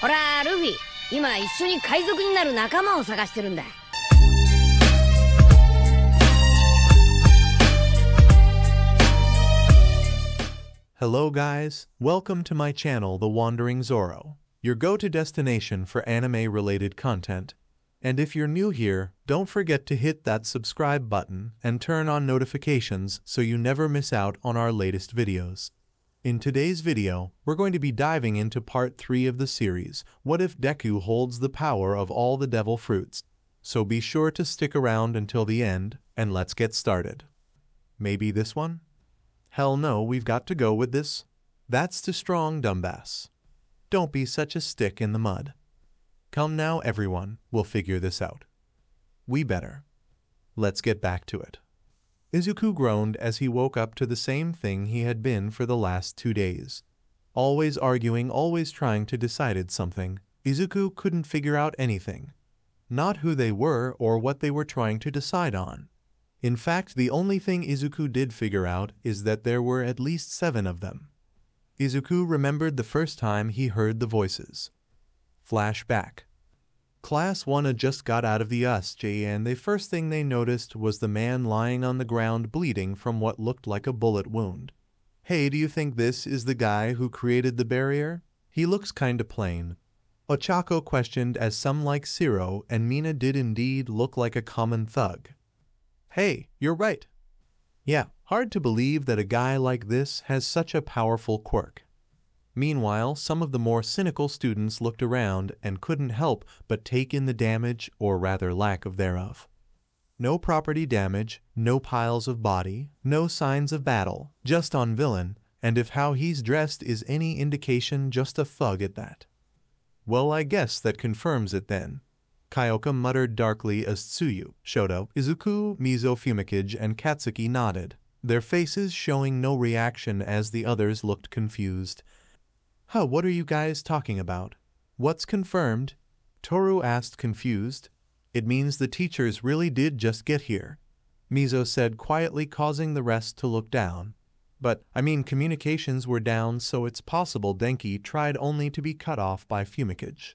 ほらルフィ今一緒に海賊になる仲間を探してるんだ Hello guys, welcome to my channel The Wandering Zoro, your go-to destination for anime-related content. And if you're new here, don't forget to hit that subscribe button and turn on notifications so you never miss out on our latest videos. In today's video, we're going to be diving into part 3 of the series, What If Deku Holds the Power of All the Devil Fruits? So be sure to stick around until the end, and let's get started. Maybe this one? Hell no, we've got to go with this. That's too strong, Dumbass. Don't be such a stick in the mud. Come now, everyone, we'll figure this out. We better. Let's get back to it. Izuku groaned as he woke up to the same thing he had been for the last two days. Always arguing, always trying to decide something, Izuku couldn't figure out anything. Not who they were or what they were trying to decide on. In fact, the only thing Izuku did figure out is that there were at least seven of them. Izuku remembered the first time he heard the voices. Flashback. Class 1 had just got out of the USJ and the first thing they noticed was the man lying on the ground bleeding from what looked like a bullet wound. Hey, do you think this is the guy who created the barrier? He looks kinda plain. Ochako questioned as some like Sero and Mina did indeed look like a common thug. Hey, you're right. Yeah, hard to believe that a guy like this has such a powerful quirk. Meanwhile, some of the more cynical students looked around and couldn't help but take in the damage, or rather lack of thereof. No property damage, no piles of body, no signs of battle, just on villain, and if how he's dressed is any indication, just a thug at that. Well, I guess that confirms it then. Kyoka muttered darkly as Tsuyu, Shoto, Izuku, Mezo Fumikage, and Katsuki nodded, their faces showing no reaction as the others looked confused. Huh, what are you guys talking about? What's confirmed? Toru asked confused. It means the teachers really did just get here. Mezo said quietly causing the rest to look down. But, I mean communications were down so it's possible Denki tried only to be cut off by Fumikage.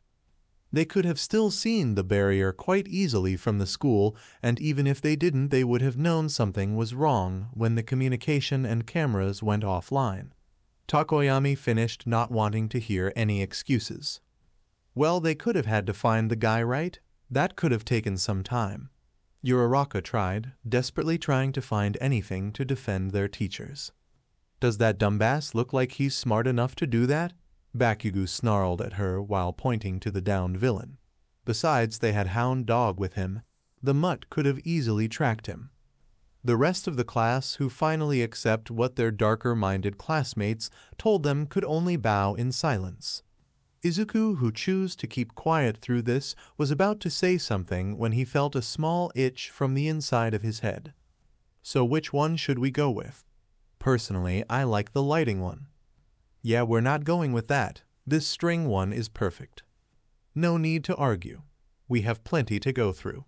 They could have still seen the barrier quite easily from the school, and even if they didn't they would have known something was wrong when the communication and cameras went offline. Tokoyami finished not wanting to hear any excuses. Well, they could have had to find the guy right. That could have taken some time. Uraraka tried, desperately trying to find anything to defend their teachers. Does that dumbass look like he's smart enough to do that? Bakugo snarled at her while pointing to the downed villain. Besides, they had Hound Dog with him. The mutt could have easily tracked him. The rest of the class, who finally accept what their darker-minded classmates told them could only bow in silence. Izuku, who chose to keep quiet through this, was about to say something when he felt a small itch from the inside of his head. So which one should we go with? Personally, I like the lighting one. Yeah, we're not going with that. This string one is perfect. No need to argue. We have plenty to go through.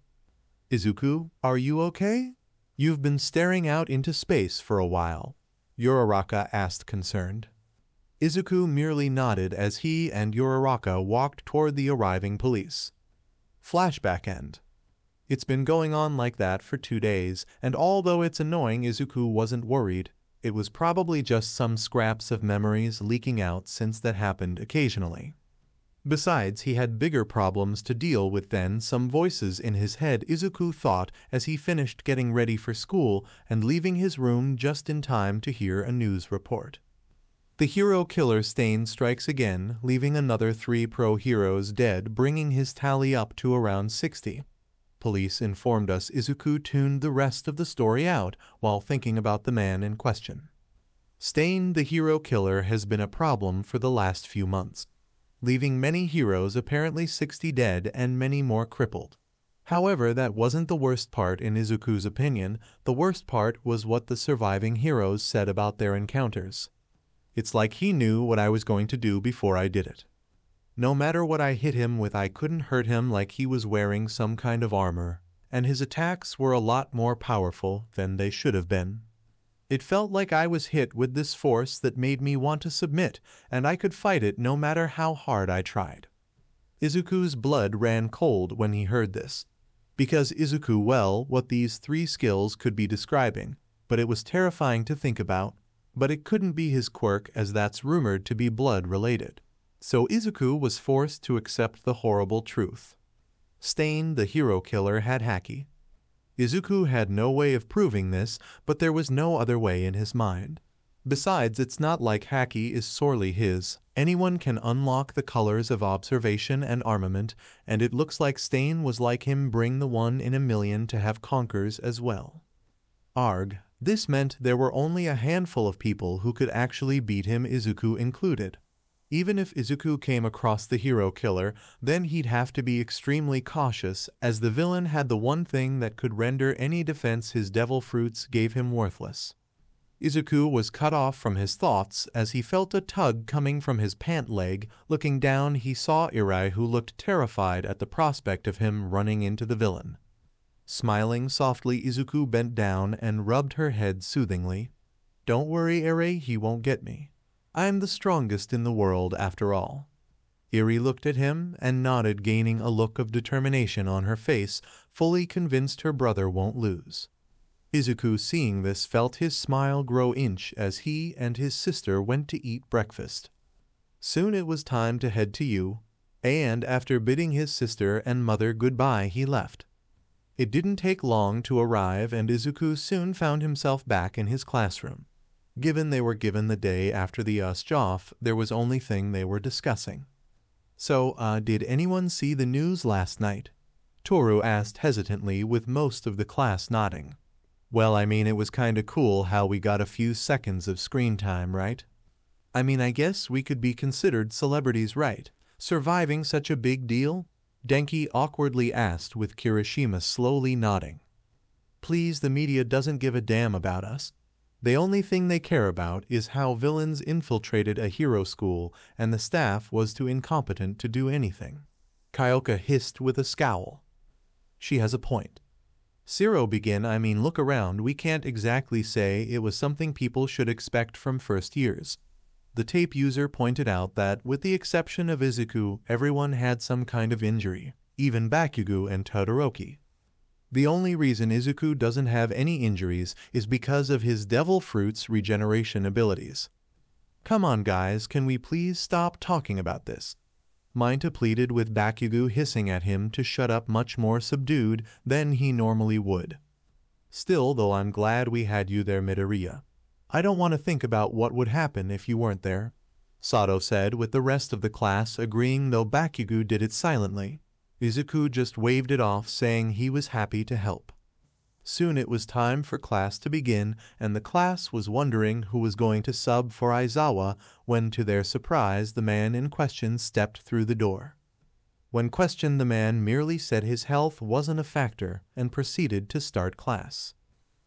Izuku, are you okay? You've been staring out into space for a while. Uraraka asked concerned. Izuku merely nodded as he and Uraraka walked toward the arriving police. Flashback end. It's been going on like that for two days, and although it's annoying Izuku wasn't worried, it was probably just some scraps of memories leaking out since that happened occasionally. Besides, he had bigger problems to deal with than some voices in his head Izuku thought as he finished getting ready for school and leaving his room just in time to hear a news report. The hero killer Stain strikes again, leaving another three pro heroes dead, bringing his tally up to around 60. Police informed us Izuku tuned the rest of the story out while thinking about the man in question. Stain, the hero killer, has been a problem for the last few months leaving many heroes apparently 60 dead and many more crippled. However, that wasn't the worst part in Izuku's opinion, the worst part was what the surviving heroes said about their encounters. It's like he knew what I was going to do before I did it. No matter what I hit him with I couldn't hurt him like he was wearing some kind of armor, and his attacks were a lot more powerful than they should have been. It felt like I was hit with this force that made me want to submit, and I could fight it no matter how hard I tried. Izuku's blood ran cold when he heard this, because Izuku well what these three skills could be describing, but it was terrifying to think about, but it couldn't be his quirk as that's rumored to be blood related. So Izuku was forced to accept the horrible truth. Stain, the hero killer, had Haki. Izuku had no way of proving this, but there was no other way in his mind. Besides, it's not like Haki is sorely his. Anyone can unlock the colors of observation and armament, and it looks like Stain was like him bring the one in a million to have conkers as well. Arg, this meant there were only a handful of people who could actually beat him, Izuku included. Even if Izuku came across the hero killer, then he'd have to be extremely cautious, as the villain had the one thing that could render any defense his devil fruits gave him worthless. Izuku was cut off from his thoughts as he felt a tug coming from his pant leg. Looking down, he saw Eri, who looked terrified at the prospect of him running into the villain. Smiling softly, Izuku bent down and rubbed her head soothingly. Don't worry, Eri, he won't get me. I'm the strongest in the world, after all. Eri looked at him and nodded, gaining a look of determination on her face, fully convinced her brother won't lose. Izuku, seeing this, felt his smile grow inch as he and his sister went to eat breakfast. Soon it was time to head to U, and after bidding his sister and mother goodbye, he left. It didn't take long to arrive, and Izuku soon found himself back in his classroom. Given they were given the day after the Usjoff, there was only thing they were discussing. So, uh, did anyone see the news last night? Toru asked hesitantly with most of the class nodding. Well, I mean, it was kinda cool how we got a few seconds of screen time, right? I mean, I guess we could be considered celebrities, right? Surviving such a big deal? Denki awkwardly asked with Kirishima slowly nodding. Please, the media doesn't give a damn about us. The only thing they care about is how villains infiltrated a hero school and the staff was too incompetent to do anything. Kyoka hissed with a scowl. She has a point. Sero began, I mean, look around, we can't exactly say it was something people should expect from first years. The tape user pointed out that, with the exception of Izuku, everyone had some kind of injury, even Bakugo and Todoroki. The only reason Izuku doesn't have any injuries is because of his Devil Fruit's regeneration abilities. Come on guys, can we please stop talking about this? Mineta pleaded with Bakugo hissing at him to shut up much more subdued than he normally would. Still, though I'm glad we had you there, Midoriya. I don't want to think about what would happen if you weren't there, Sato said with the rest of the class agreeing though Bakugo did it silently. Izuku just waved it off saying he was happy to help. Soon it was time for class to begin and the class was wondering who was going to sub for Aizawa when to their surprise the man in question stepped through the door. When questioned the man merely said his health wasn't a factor and proceeded to start class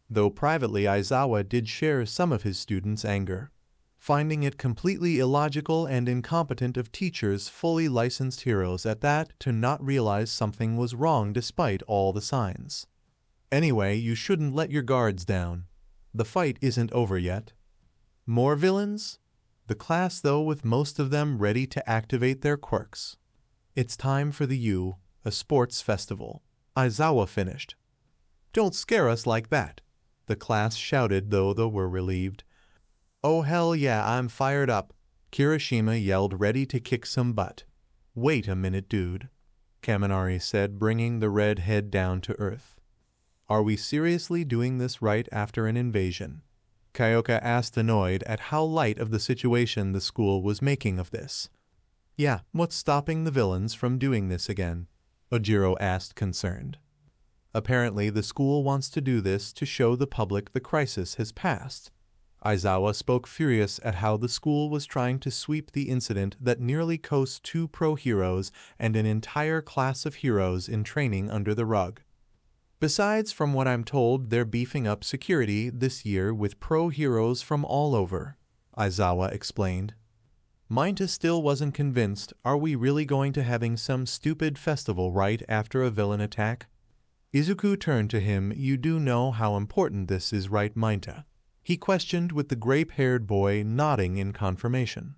though privately Aizawa did share some of his students' anger, finding it completely illogical and incompetent of teachers fully licensed heroes at that to not realize something was wrong despite all the signs. Anyway, you shouldn't let your guards down. The fight isn't over yet. More villains? The class, though, with most of them ready to activate their quirks. It's time for the U, a sports festival. Aizawa finished. Don't scare us like that. The class shouted, though they were relieved. Oh, hell yeah, I'm fired up. Kirishima yelled, ready to kick some butt. Wait a minute, dude, Kaminari said, bringing the red head down to earth. Are we seriously doing this right after an invasion? Kyoka asked, annoyed at how light of the situation the school was making of this. Yeah, what's stopping the villains from doing this again? Ojiro asked, concerned. Apparently, the school wants to do this to show the public the crisis has passed. Aizawa spoke furious at how the school was trying to sweep the incident that nearly cost two pro heroes and an entire class of heroes in training under the rug. Besides, from what I'm told, they're beefing up security this year with pro heroes from all over, Aizawa explained. Mineta still wasn't convinced, are we really going to having some stupid festival right after a villain attack? Izuku turned to him. You do know how important this is, right, Mineta? He questioned with the grape-haired boy nodding in confirmation.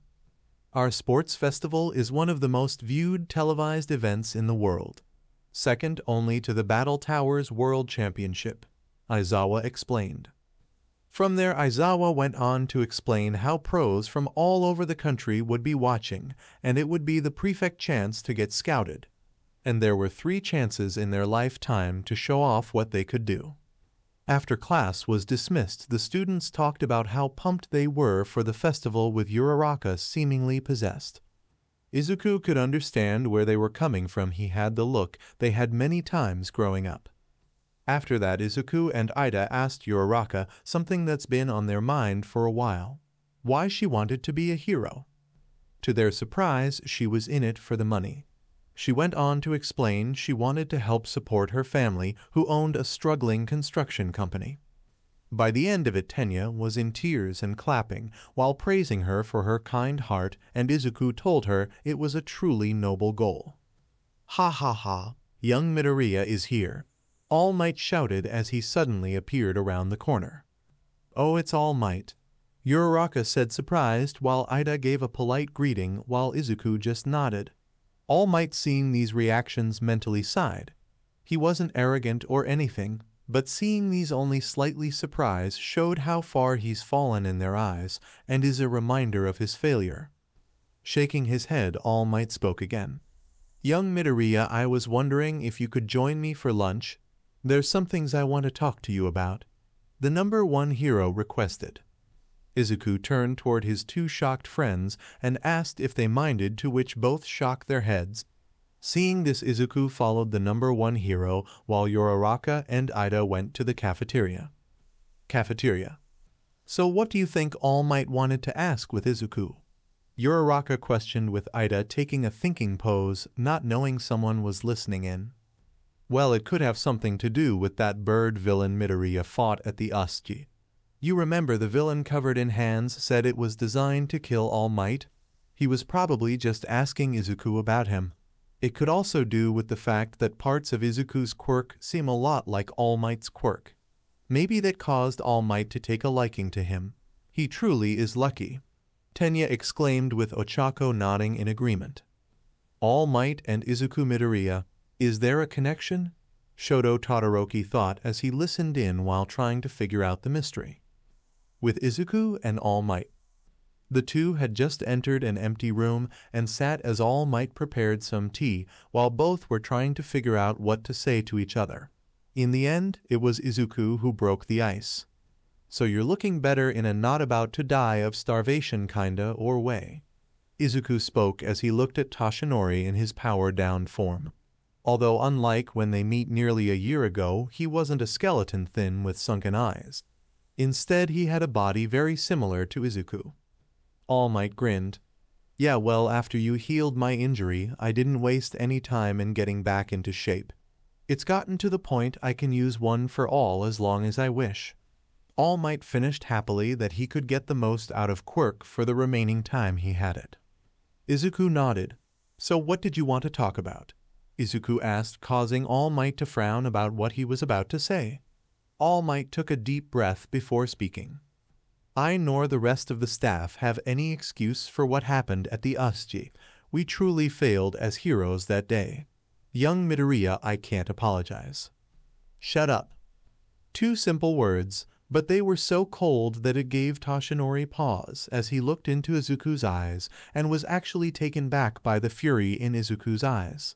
Our sports festival is one of the most viewed televised events in the world, second only to the Battle Towers World Championship, Aizawa explained. From there, Aizawa went on to explain how pros from all over the country would be watching, and it would be the perfect chance to get scouted. And there were three chances in their lifetime to show off what they could do. After class was dismissed, the students talked about how pumped they were for the festival with Uraraka seemingly possessed. Izuku could understand where they were coming from. He had the look they had many times growing up. After that, Izuku and Iida asked Uraraka something that's been on their mind for a while why she wanted to be a hero. To their surprise, she was in it for the money. She went on to explain she wanted to help support her family, who owned a struggling construction company. By the end of it, Tenya was in tears and clapping while praising her for her kind heart, and Izuku told her it was a truly noble goal. Ha ha ha, young Midoriya is here, all Might shouted as he suddenly appeared around the corner. Oh, it's All Might. Uraraka said surprised while Iida gave a polite greeting while Izuku just nodded. All Might seeing these reactions mentally sighed. He wasn't arrogant or anything, but seeing these only slightly surprised showed how far he's fallen in their eyes and is a reminder of his failure. Shaking his head, All Might spoke again. Young Midoriya, I was wondering if you could join me for lunch there's some things I want to talk to you about. The number one hero requested. Izuku turned toward his two shocked friends and asked if they minded, to which both shook their heads. Seeing this, Izuku followed the number one hero while Uraraka and Iida went to the cafeteria. Cafeteria. So what do you think All Might wanted to ask with Izuku? Uraraka questioned with Iida taking a thinking pose, not knowing someone was listening in. Well, it could have something to do with that bird villain Midoriya fought at the USJ. You remember the villain covered in hands said it was designed to kill All Might? He was probably just asking Izuku about him. It could also do with the fact that parts of Izuku's quirk seem a lot like All Might's quirk. Maybe that caused All Might to take a liking to him. He truly is lucky. Tenya exclaimed with Ochako nodding in agreement. All Might and Izuku Midoriya is there a connection? Shoto Todoroki thought as he listened in while trying to figure out the mystery. With Izuku and All Might. The two had just entered an empty room and sat as All Might prepared some tea while both were trying to figure out what to say to each other. In the end, it was Izuku who broke the ice. So you're looking better in a not about to die of starvation kinda or way. Izuku spoke as he looked at Toshinori in his power-down form although unlike when they meet nearly a year ago, he wasn't a skeleton thin with sunken eyes. Instead, he had a body very similar to Izuku. All Might grinned. Yeah, well, after you healed my injury, I didn't waste any time in getting back into shape. It's gotten to the point I can use one for all as long as I wish. All Might finished happily that he could get the most out of Quirk for the remaining time he had it. Izuku nodded. So what did you want to talk about? Izuku asked, causing All Might to frown about what he was about to say. All Might took a deep breath before speaking. I nor the rest of the staff have any excuse for what happened at the USJ. We truly failed as heroes that day. Young Midoriya, I can't apologize. Shut up. Two simple words, but they were so cold that it gave Toshinori pause as he looked into Izuku's eyes and was actually taken back by the fury in Izuku's eyes.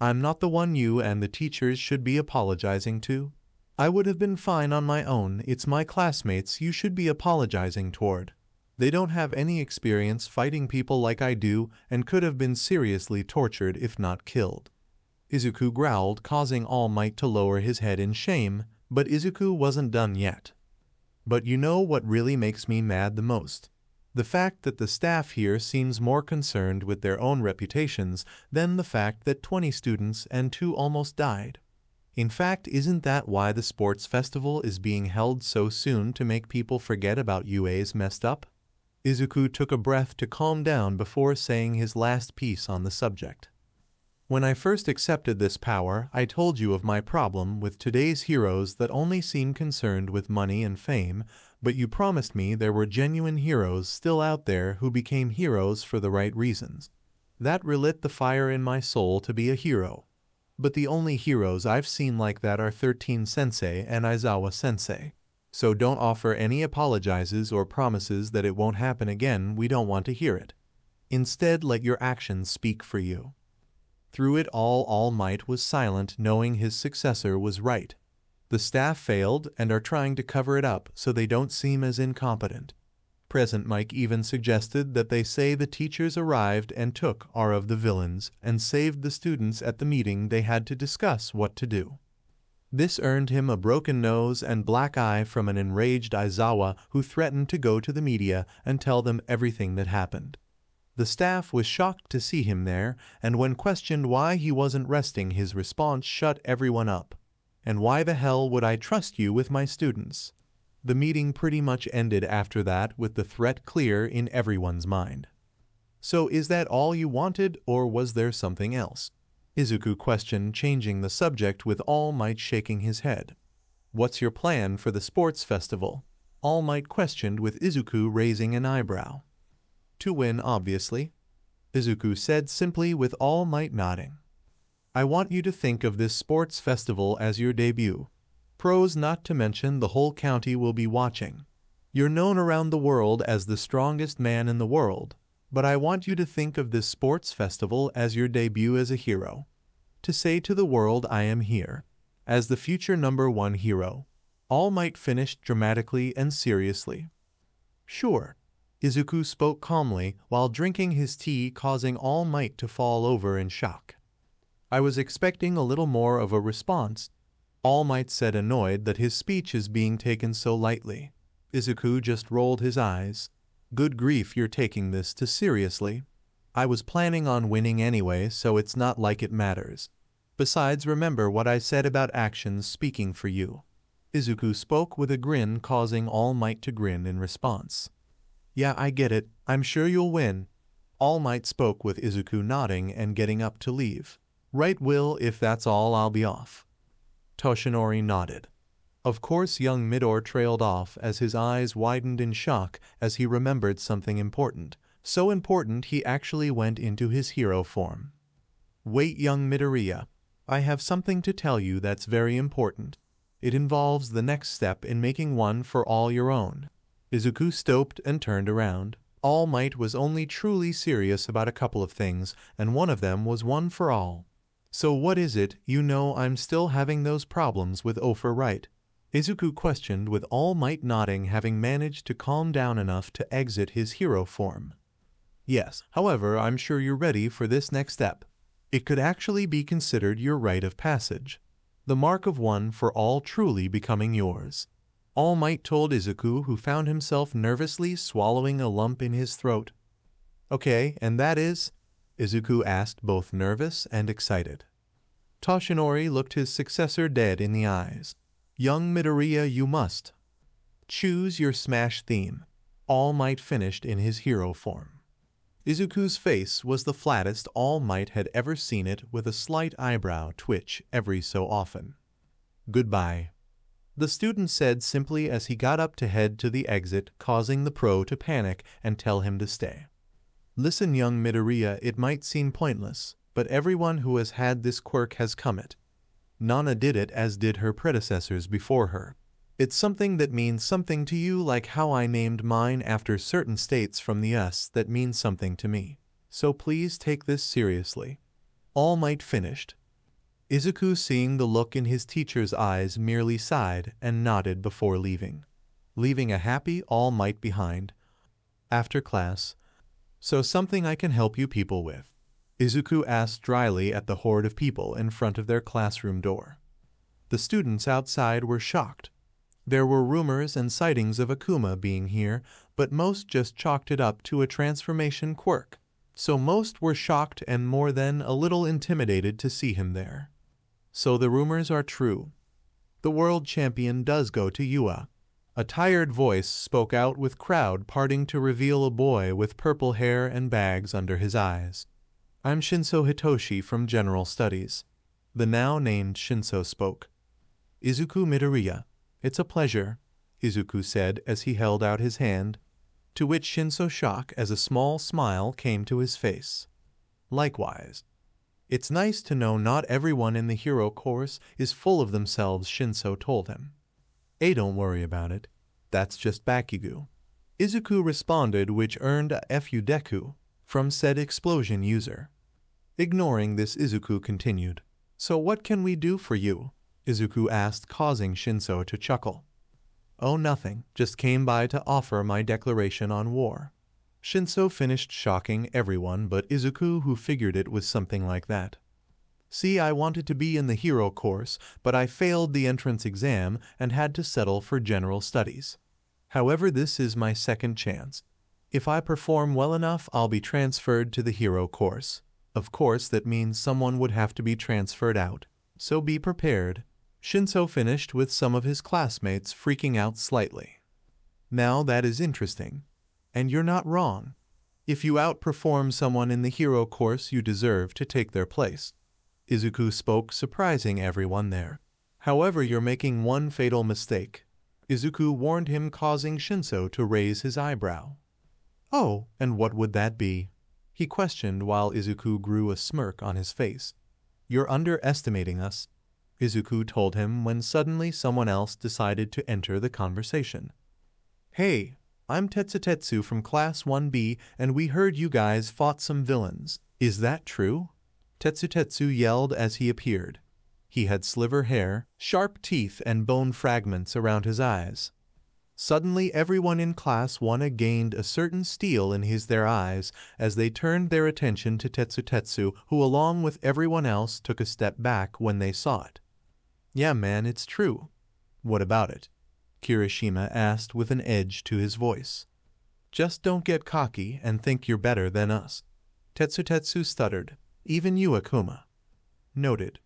I'm not the one you and the teachers should be apologizing to. I would have been fine on my own. It's my classmates you should be apologizing toward. They don't have any experience fighting people like I do and could have been seriously tortured if not killed. Izuku growled, causing All Might to lower his head in shame, but Izuku wasn't done yet. But you know what really makes me mad the most? The fact that the staff here seems more concerned with their own reputations than the fact that 20 students and two almost died. In fact, isn't that why the sports festival is being held so soon to make people forget about UA's messed up? Izuku took a breath to calm down before saying his last piece on the subject. When I first accepted this power, I told you of my problem with today's heroes that only seem concerned with money and fame, but you promised me there were genuine heroes still out there who became heroes for the right reasons. That relit the fire in my soul to be a hero. But the only heroes I've seen like that are 13 Sensei and Aizawa Sensei. So don't offer any apologizes or promises that it won't happen again, we don't want to hear it. Instead, let your actions speak for you. Through it all, All Might was silent, knowing his successor was right. The staff failed and are trying to cover it up so they don't seem as incompetent. Present Mike even suggested that they say the teachers arrived and took are of the villains and saved the students at the meeting they had to discuss what to do. This earned him a broken nose and black eye from an enraged Aizawa who threatened to go to the media and tell them everything that happened. The staff was shocked to see him there, and when questioned why he wasn't resting, his response shut everyone up. And why the hell would I trust you with my students? The meeting pretty much ended after that with the threat clear in everyone's mind. So is that all you wanted, or was there something else? Izuku questioned, changing the subject with All Might shaking his head. What's your plan for the sports festival? All Might questioned with Izuku raising an eyebrow. To win, obviously. Izuku said simply with All Might nodding. I want you to think of this sports festival as your debut. Pros not to mention the whole county will be watching. You're known around the world as the strongest man in the world, but I want you to think of this sports festival as your debut as a hero. To say to the world I am here, as the future number one hero. All Might finished dramatically and seriously. Sure, Izuku spoke calmly while drinking his tea causing All Might to fall over in shock. I was expecting a little more of a response all Might said annoyed that his speech is being taken so lightly. Izuku just rolled his eyes. Good grief, you're taking this too seriously. I was planning on winning anyway, so it's not like it matters. Besides, remember what I said about actions speaking for you. Izuku spoke with a grin causing All Might to grin in response. Yeah, I get it. I'm sure you'll win. All Might spoke with Izuku nodding and getting up to leave. Right, Will, if that's all, I'll be off. Toshinori nodded. Of course young Midor trailed off as his eyes widened in shock as he remembered something important. So important he actually went into his hero form. Wait young Midoriya, I have something to tell you that's very important. It involves the next step in making one for all your own. Izuku stooped and turned around. All Might was only truly serious about a couple of things, and one of them was one for all. So what is it you know I'm still having those problems with Ofer Right? Izuku questioned with all might nodding having managed to calm down enough to exit his hero form. Yes, however, I'm sure you're ready for this next step. It could actually be considered your rite of passage, the mark of one for all truly becoming yours. All Might told Izuku, who found himself nervously swallowing a lump in his throat. Okay, and that is? Izuku asked, both nervous and excited. Toshinori looked his successor dead in the eyes. Young Midoriya, you must. Choose your smash theme. All Might finished in his hero form. Izuku's face was the flattest All Might had ever seen it with a slight eyebrow twitch every so often. Goodbye. The student said simply as he got up to head to the exit, causing the pro to panic and tell him to stay. Listen, young Midoriya, it might seem pointless, but everyone who has had this quirk has come it. Nana did it as did her predecessors before her. It's something that means something to you like how I named mine after certain states from the US that mean something to me. So please take this seriously. All Might finished. Izuku, seeing the look in his teacher's eyes, merely sighed and nodded before leaving, leaving a happy All Might behind. After class, so something I can help you people with? Izuku asked dryly at the horde of people in front of their classroom door. The students outside were shocked. There were rumors and sightings of Akuma being here, but most just chalked it up to a transformation quirk. So most were shocked and more than a little intimidated to see him there. So the rumors are true. The world champion does go to UA, a tired voice spoke out with crowd parting to reveal a boy with purple hair and bags under his eyes. I'm Shinso Hitoshi from General Studies. The now named Shinso spoke. Izuku Midoriya, it's a pleasure. Izuku said as he held out his hand, to which Shinso shocked as a small smile came to his face. Likewise. It's nice to know not everyone in the hero course is full of themselves, Shinso told him. Hey, don't worry about it. That's just Bakugo. Izuku responded, which earned a Fudeku from said explosion user. Ignoring this, Izuku continued. So what can we do for you? Izuku asked, causing Shinso to chuckle. Oh, nothing. Just came by to offer my declaration on war. Shinso finished shocking everyone but Izuku, who figured it was something like that. See, I wanted to be in the hero course, but I failed the entrance exam and had to settle for general studies. However, this is my second chance. If I perform well enough, I'll be transferred to the hero course. Of course, that means someone would have to be transferred out, so be prepared. Shinso finished with some of his classmates freaking out slightly. Now that is interesting. And you're not wrong. If you outperform someone in the hero course, you deserve to take their place. Izuku spoke, surprising everyone there. However, you're making one fatal mistake. Izuku warned him, causing Shinso to raise his eyebrow. Oh, and what would that be? He questioned while Izuku grew a smirk on his face. You're underestimating us, Izuku told him when suddenly someone else decided to enter the conversation. Hey, I'm Tetsutetsu from Class 1B and we heard you guys fought some villains. Is that true? Tetsutetsu yelled as he appeared. He had sliver hair, sharp teeth, and bone fragments around his eyes. Suddenly everyone in Class 1 gained a certain steel in his their eyes as they turned their attention to Tetsutetsu, who along with everyone else took a step back when they saw it. Yeah, man, it's true. What about it? Kirishima asked with an edge to his voice. Just don't get cocky and think you're better than us. Tetsutetsu stuttered. Even you, Akuma. Noted.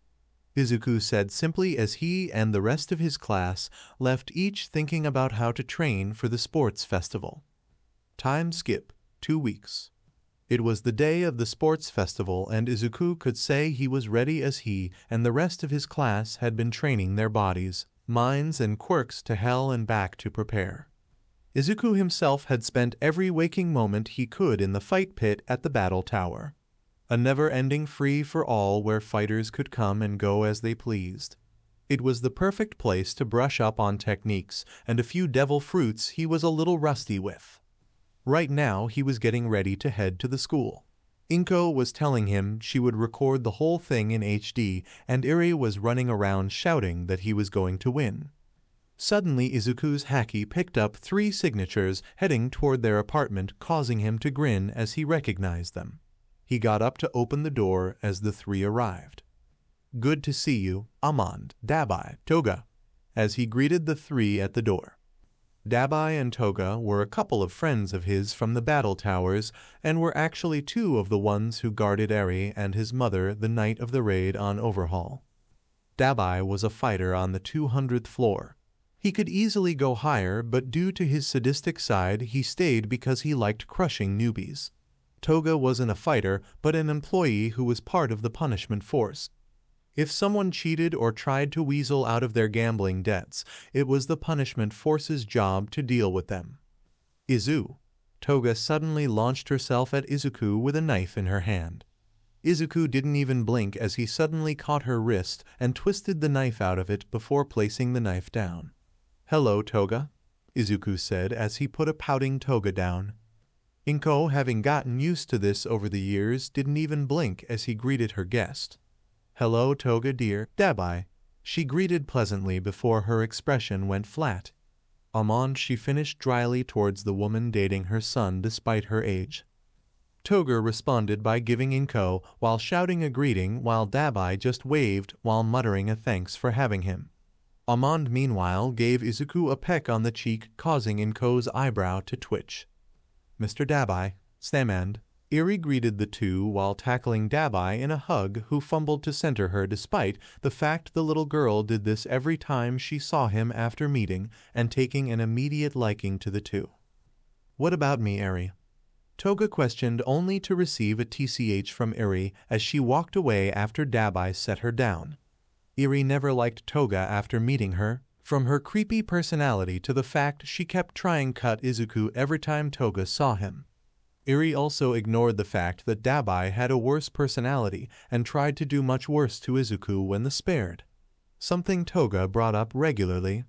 Izuku said simply as he and the rest of his class left each thinking about how to train for the sports festival. Time skip, two weeks. It was the day of the sports festival, and Izuku could say he was ready as he and the rest of his class had been training their bodies, minds, and quirks to hell and back to prepare. Izuku himself had spent every waking moment he could in the fight pit at the battle tower a never-ending free for all where fighters could come and go as they pleased. It was the perfect place to brush up on techniques and a few devil fruits he was a little rusty with. Right now, he was getting ready to head to the school. Inko was telling him she would record the whole thing in HD, and Eri was running around shouting that he was going to win. Suddenly, Izuku's Haki picked up three signatures heading toward their apartment, causing him to grin as he recognized them. He got up to open the door as the three arrived. Good to see you, Amand, Dabi, Toga, as he greeted the three at the door. Dabi and Toga were a couple of friends of his from the battle towers and were actually two of the ones who guarded Eri and his mother the night of the raid on Overhaul. Dabi was a fighter on the 200th floor. He could easily go higher, but due to his sadistic side, he stayed because he liked crushing newbies. Toga wasn't a fighter, but an employee who was part of the punishment force. If someone cheated or tried to weasel out of their gambling debts, it was the punishment force's job to deal with them. Izu. Toga suddenly launched herself at Izuku with a knife in her hand. Izuku didn't even blink as he suddenly caught her wrist and twisted the knife out of it before placing the knife down. Hello, Toga, Izuku said as he put a pouting Toga down. Inko, having gotten used to this over the years, didn't even blink as he greeted her guest. Hello, Toga dear, Dabi. She greeted pleasantly before her expression went flat. Amon she finished dryly towards the woman dating her son despite her age. Toga responded by giving Inko while shouting a greeting while Dabi just waved while muttering a thanks for having him. Amon meanwhile gave Izuku a peck on the cheek causing Inko's eyebrow to twitch. Mr. Dabi, Samand, Eri greeted the two while tackling Dabi in a hug who fumbled to center her despite the fact the little girl did this every time she saw him after meeting and taking an immediate liking to the two. What about me, Eri? Toga questioned only to receive a TCH from Eri as she walked away after Dabi set her down. Eri never liked Toga after meeting her, From her creepy personality to the fact she kept trying cut Izuku every time Toga saw him. Eri also ignored the fact that Dabi had a worse personality and tried to do much worse to Izuku when the spared. Something Toga brought up regularly.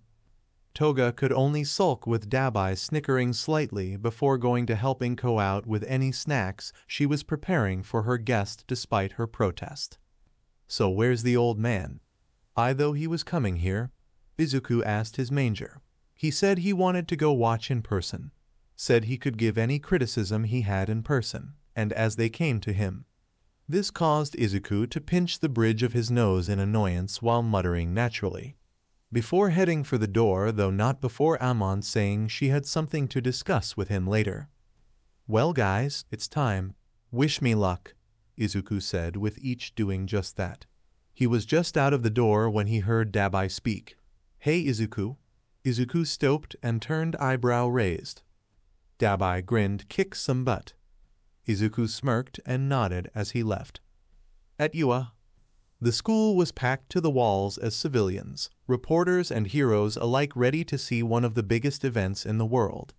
Toga could only sulk with Dabi snickering slightly before going to help Inko out with any snacks she was preparing for her guest despite her protest. So where's the old man? I though he was coming here, Izuku asked his manger. He said he wanted to go watch in person said he could give any criticism he had in person, and as they came to him. This caused Izuku to pinch the bridge of his nose in annoyance while muttering naturally. Before heading for the door, though not before Amon saying she had something to discuss with him later. Well, guys, it's time. Wish me luck, Izuku said, with each doing just that. He was just out of the door when he heard Dabi speak. Hey, Izuku. Izuku stooped and turned eyebrow raised. Dabi grinned kick some butt. Izuku smirked and nodded as he left. At UA, the school was packed to the walls as civilians, reporters and heroes alike ready to see one of the biggest events in the world.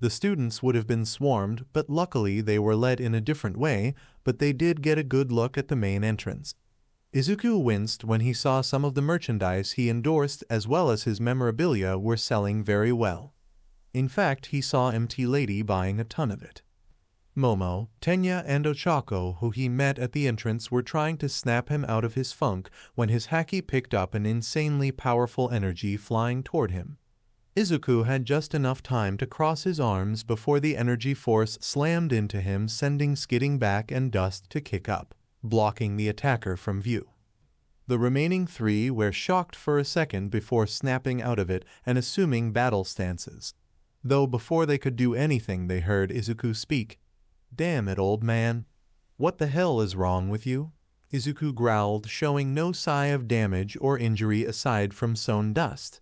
The students would have been swarmed, but luckily they were led in a different way, but they did get a good look at the main entrance. Izuku winced when he saw some of the merchandise he endorsed as well as his memorabilia were selling very well. In fact, he saw MT Lady buying a ton of it. Momo, Tenya, and Ochako, who he met at the entrance, were trying to snap him out of his funk when his haki picked up an insanely powerful energy flying toward him. Izuku had just enough time to cross his arms before the energy force slammed into him, sending skidding back and dust to kick up, blocking the attacker from view. The remaining three were shocked for a second before snapping out of it and assuming battle stances though before they could do anything they heard Izuku speak. Damn it, old man. What the hell is wrong with you? Izuku growled, showing no sign of damage or injury aside from sown dust.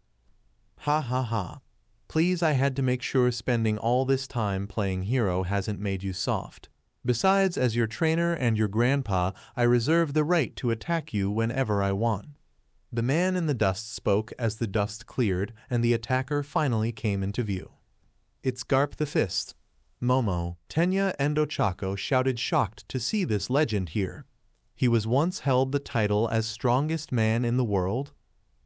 Ha ha ha. Please, I had to make sure spending all this time playing hero hasn't made you soft. Besides, as your trainer and your grandpa, I reserve the right to attack you whenever I want. The man in the dust spoke as the dust cleared and the attacker finally came into view. It's Garp the Fist. Momo, Tenya, and Ochako shouted shocked to see this legend here. He was once held the title as strongest man in the world,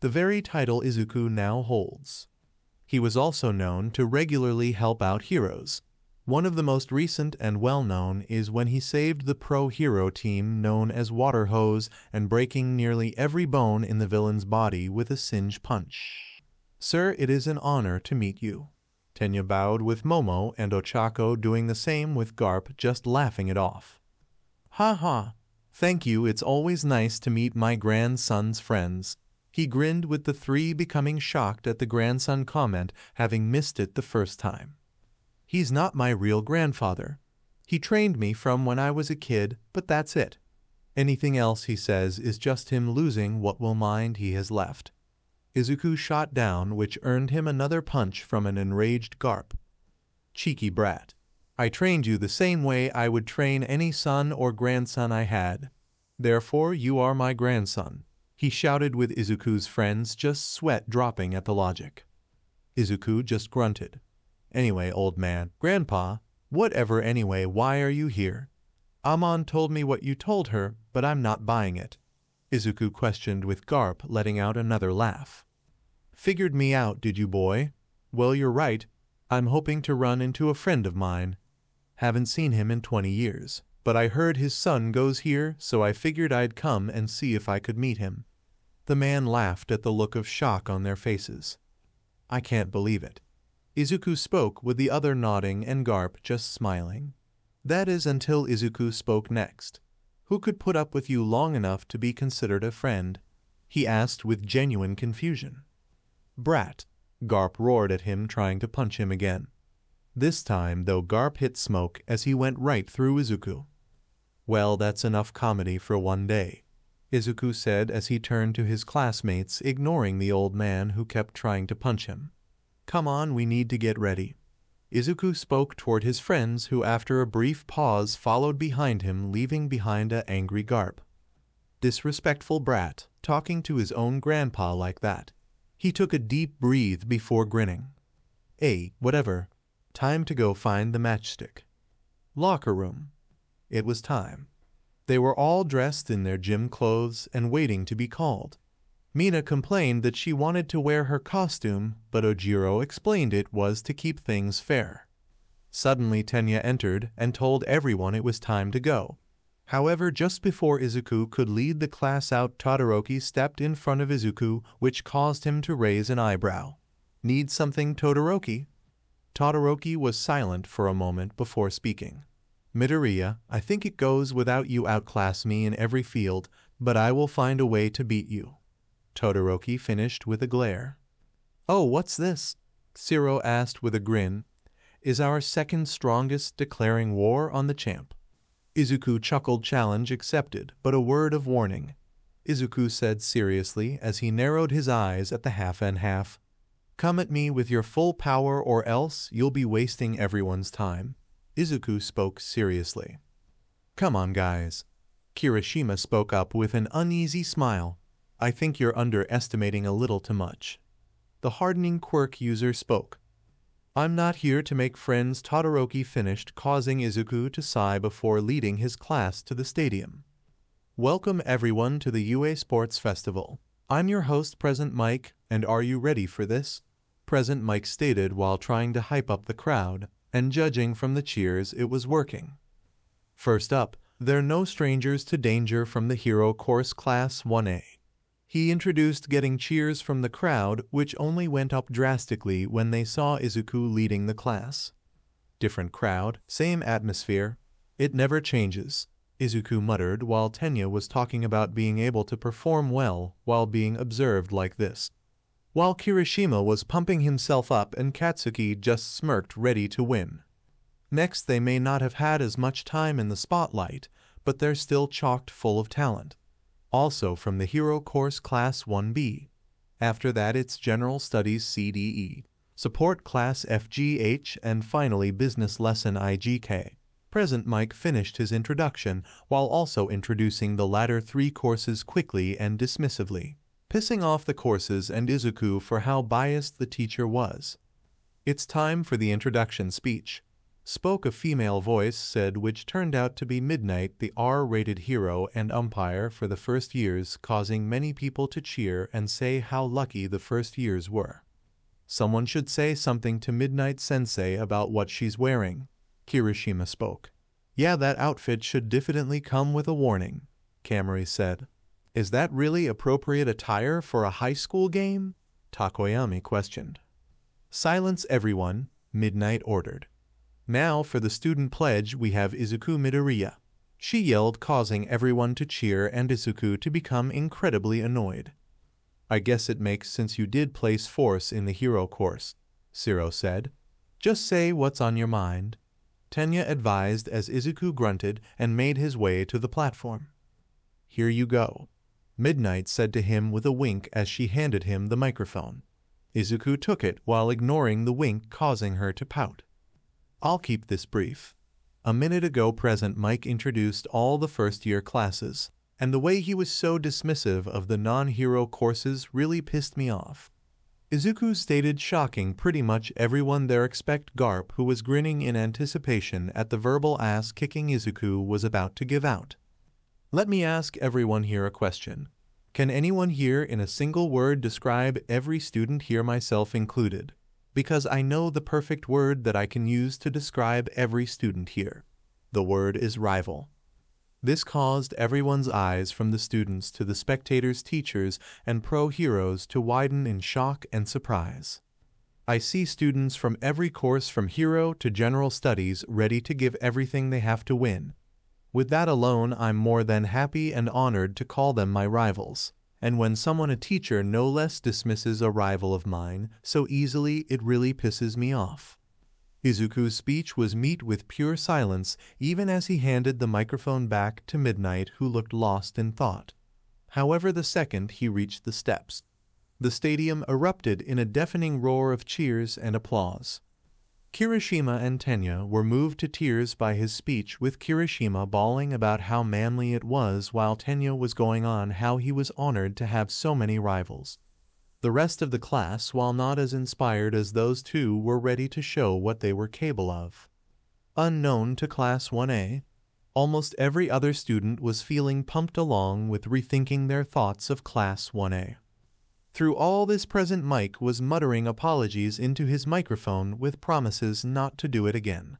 the very title Izuku now holds. He was also known to regularly help out heroes. One of the most recent and well-known is when he saved the pro-hero team known as Water Hose and breaking nearly every bone in the villain's body with a singe punch. Sir, it is an honor to meet you. Tenya bowed with Momo and Ochako doing the same with Garp just laughing it off. Ha ha! Thank you, it's always nice to meet my grandson's friends. He grinned with the three becoming shocked at the grandson comment, having missed it the first time. He's not my real grandfather. He trained me from when I was a kid, but that's it. Anything else he says is just him losing what will mind he has left. Izuku shot down, which earned him another punch from an enraged Garp. Cheeky brat. I trained you the same way I would train any son or grandson I had. Therefore, you are my grandson. He shouted with Izuku's friends, just sweat dropping at the logic. Izuku just grunted. Anyway, old man, grandpa, whatever anyway, why are you here? Amon told me what you told her, but I'm not buying it. Izuku questioned with Garp, letting out another laugh. Figured me out, did you, boy? Well, you're right. I'm hoping to run into a friend of mine. Haven't seen him in 20 years, but I heard his son goes here, so I figured I'd come and see if I could meet him. The man laughed at the look of shock on their faces. I can't believe it. Izuku spoke with the other nodding and Garp just smiling. That is until Izuku spoke next. Who could put up with you long enough to be considered a friend? He asked with genuine confusion. Brat, Garp roared at him, trying to punch him again. This time, though, Garp hit Smoke as he went right through Izuku. Well, that's enough comedy for one day, Izuku said as he turned to his classmates, ignoring the old man who kept trying to punch him. Come on, we need to get ready. Izuku spoke toward his friends, who after a brief pause followed behind him, leaving behind a angry Garp. Disrespectful brat, talking to his own grandpa like that. He took a deep breath before grinning. Hey, whatever. Time to go find the matchstick. Locker room. It was time. They were all dressed in their gym clothes and waiting to be called. Mina complained that she wanted to wear her costume, but Ojiro explained it was to keep things fair. Suddenly Tenya entered and told everyone it was time to go. However, just before Izuku could lead the class out Todoroki stepped in front of Izuku, which caused him to raise an eyebrow. Need something, Todoroki? Todoroki was silent for a moment before speaking. Midoriya, I think it goes without you outclass me in every field, but I will find a way to beat you. Todoroki finished with a glare. Oh, what's this? Sero asked with a grin. Is our second strongest declaring war on the champ? Izuku chuckled challenge accepted, but a word of warning. Izuku said seriously as he narrowed his eyes at the half and half. Come at me with your full power or else you'll be wasting everyone's time. Izuku spoke seriously. Come on, guys. Kirishima spoke up with an uneasy smile. I think you're underestimating a little too much. The hardening quirk user spoke. I'm not here to make friends Todoroki finished causing Izuku to sigh before leading his class to the stadium. Welcome everyone to the UA Sports Festival. I'm your host Present Mike, and are you ready for this? Present Mike stated while trying to hype up the crowd, and judging from the cheers it was working. First up, they're no strangers to danger from the Hero Course Class 1A. He introduced getting cheers from the crowd, which only went up drastically when they saw Izuku leading the class. Different crowd, same atmosphere. It never changes, Izuku muttered while Tenya was talking about being able to perform well while being observed like this. While Kirishima was pumping himself up and Katsuki just smirked ready to win. Next, they may not have had as much time in the spotlight, but they're still chocked full of talent also from the Hero Course Class 1B. After that it's General Studies CDE, Support Class FGH, and finally Business Lesson IGK. Present Mike finished his introduction while also introducing the latter three courses quickly and dismissively, pissing off the courses and Izuku for how biased the teacher was. It's time for the introduction speech spoke a female voice said which turned out to be Midnight, the R-rated hero and umpire for the first years, causing many people to cheer and say how lucky the first years were. Someone should say something to Midnight Sensei about what she's wearing. Kirishima spoke. Yeah, that outfit should diffidently come with a warning, Kaminari said. Is that really appropriate attire for a high school game? Tokoyami questioned. Silence everyone, Midnight ordered. Now for the student pledge we have Izuku Midoriya. She yelled causing everyone to cheer and Izuku to become incredibly annoyed. I guess it makes sense you did place force in the hero course, Sero said. Just say what's on your mind. Tenya advised as Izuku grunted and made his way to the platform. Here you go. Midnight said to him with a wink as she handed him the microphone. Izuku took it while ignoring the wink causing her to pout. I'll keep this brief. A minute ago present Mike introduced all the first-year classes, and the way he was so dismissive of the non-hero courses really pissed me off. Izuku stated shocking pretty much everyone there expect Garp who was grinning in anticipation at the verbal ass-kicking Izuku was about to give out. Let me ask everyone here a question. Can anyone here in a single word describe every student here myself included? Because I know the perfect word that I can use to describe every student here. The word is rival. This caused everyone's eyes from the students to the spectators, teachers, and pro heroes to widen in shock and surprise. I see students from every course from hero to general studies ready to give everything they have to win. With that alone, I'm more than happy and honored to call them my rivals and when someone a teacher no less dismisses a rival of mine so easily it really pisses me off. Izuku's speech was meet with pure silence even as he handed the microphone back to Midnight who looked lost in thought. However the second he reached the steps, the stadium erupted in a deafening roar of cheers and applause. Kirishima and Tenya were moved to tears by his speech with Kirishima bawling about how manly it was while Tenya was going on how he was honored to have so many rivals. The rest of the class, while not as inspired as those two, were ready to show what they were capable of. Unknown to Class 1A, almost every other student was feeling pumped along with rethinking their thoughts of Class 1A. Through all this present Mike was muttering apologies into his microphone with promises not to do it again.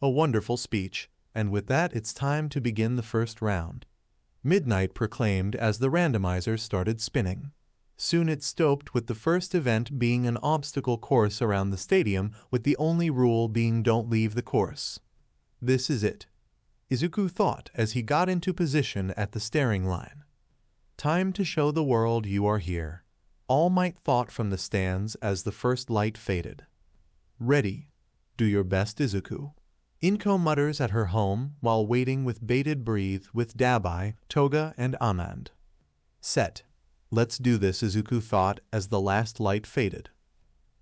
A wonderful speech, and with that it's time to begin the first round. Midnight proclaimed as the randomizer started spinning. Soon it stopped with the first event being an obstacle course around the stadium with the only rule being don't leave the course. This is it. Izuku thought as he got into position at the staring line. Time to show the world you are here. All Might thought from the stands as the first light faded. Ready. Do your best, Izuku. Inko mutters at her home while waiting with bated breath with Dabi, Toga, and Amand. Set. Let's do this, Izuku thought as the last light faded.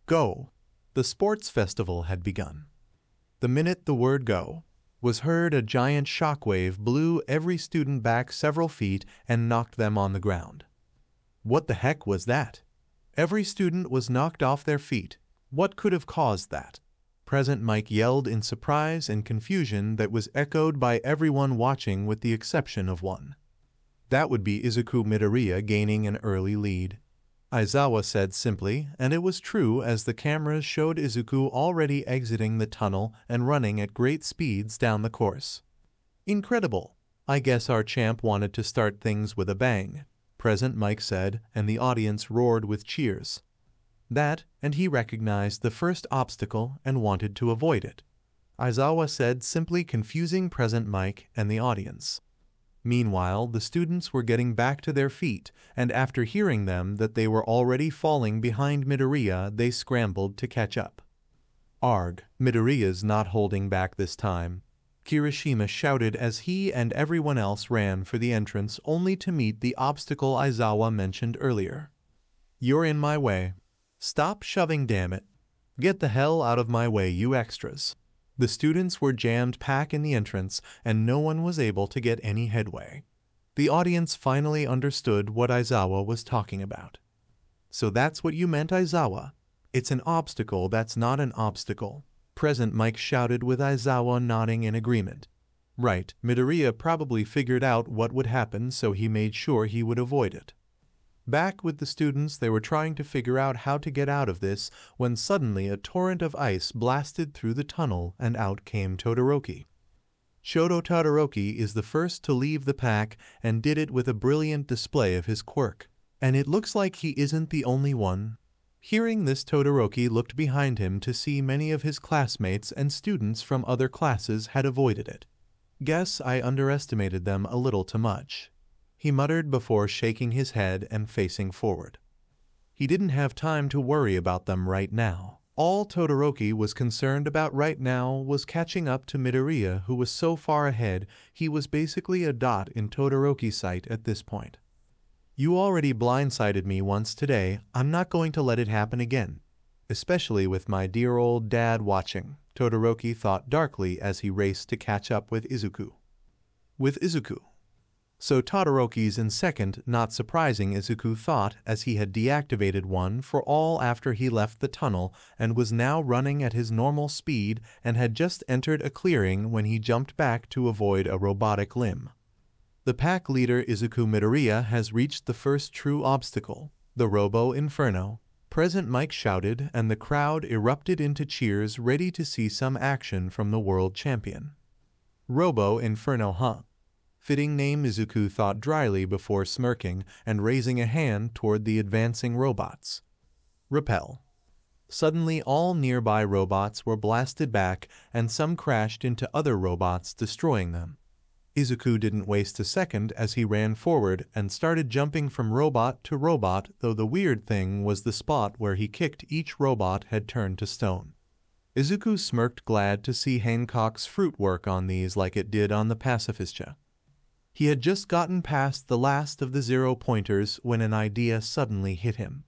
Go. The sports festival had begun. The minute the word go was heard, a giant shockwave blew every student back several feet and knocked them on the ground. What the heck was that? Every student was knocked off their feet. What could have caused that? Present Mike yelled in surprise and confusion that was echoed by everyone watching with the exception of one. That would be Izuku Midoriya gaining an early lead. Aizawa said simply, and it was true as the cameras showed Izuku already exiting the tunnel and running at great speeds down the course. Incredible. I guess our champ wanted to start things with a bang. Present Mike said, and the audience roared with cheers. That, and he recognized the first obstacle and wanted to avoid it. Aizawa said, simply confusing Present Mike and the audience. Meanwhile, the students were getting back to their feet, and after hearing them that they were already falling behind Midoriya, they scrambled to catch up. Arg, Midoriya's not holding back this time. Kirishima shouted as he and everyone else ran for the entrance only to meet the obstacle Aizawa mentioned earlier. You're in my way. Stop shoving, damn it. Get the hell out of my way, you extras. The students were jammed pack in the entrance, and no one was able to get any headway. The audience finally understood what Aizawa was talking about. So that's what you meant, Aizawa. It's an obstacle that's not an obstacle present Mike shouted with Aizawa nodding in agreement. Right, Midoriya probably figured out what would happen so he made sure he would avoid it. Back with the students, they were trying to figure out how to get out of this when suddenly a torrent of ice blasted through the tunnel and out came Todoroki. Shoto Todoroki is the first to leave the pack and did it with a brilliant display of his quirk. And it looks like he isn't the only one. Hearing this, Todoroki looked behind him to see many of his classmates and students from other classes had avoided it. Guess I underestimated them a little too much, he muttered before shaking his head and facing forward. He didn't have time to worry about them right now. All Todoroki was concerned about right now was catching up to Midoriya who was so far ahead he was basically a dot in Todoroki's sight at this point. You already blindsided me once today. I'm not going to let it happen again. Especially with my dear old dad watching, Todoroki thought darkly as he raced to catch up with Izuku. With Izuku. So Todoroki's in second, not surprising Izuku thought as he had deactivated one for all after he left the tunnel and was now running at his normal speed and had just entered a clearing when he jumped back to avoid a robotic limb. The pack leader Izuku Midoriya has reached the first true obstacle, the Robo Inferno. Present Mike shouted, and the crowd erupted into cheers ready to see some action from the world champion. Robo Inferno, huh? Fitting name Izuku thought dryly before smirking and raising a hand toward the advancing robots. Repel. Suddenly, all nearby robots were blasted back, and some crashed into other robots, destroying them. Izuku didn't waste a second as he ran forward and started jumping from robot to robot, though the weird thing was the spot where he kicked each robot had turned to stone. Izuku smirked glad to see Hancock's fruit work on these like it did on the Pacifista. He had just gotten past the last of the zero pointers when an idea suddenly hit him.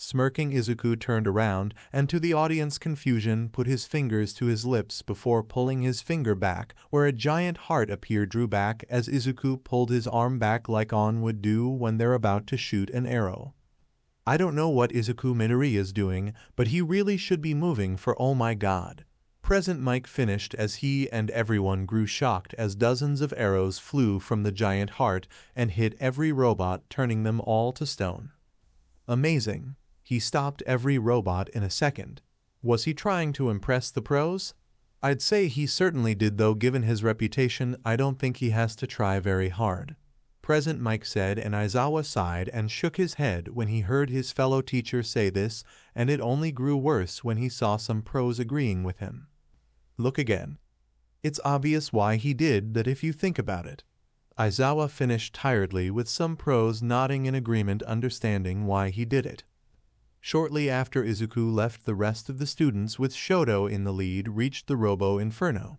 Smirking Izuku turned around and to the audience confusion put his fingers to his lips before pulling his finger back where a giant heart appeared drew back as Izuku pulled his arm back like On would do when they're about to shoot an arrow. I don't know what Izuku Midori is doing, but he really should be moving for oh my god. Present Mike finished as he and everyone grew shocked as dozens of arrows flew from the giant heart and hit every robot, turning them all to stone. Amazing. He stopped every robot in a second. Was he trying to impress the pros? I'd say he certainly did though given his reputation I don't think he has to try very hard. Present Mike said and Aizawa sighed and shook his head when he heard his fellow teacher say this and it only grew worse when he saw some pros agreeing with him. Look again. It's obvious why he did that if you think about it. Aizawa finished tiredly with some pros nodding in agreement understanding why he did it. Shortly after Izuku left the rest of the students with Shoto in the lead reached the Robo Inferno.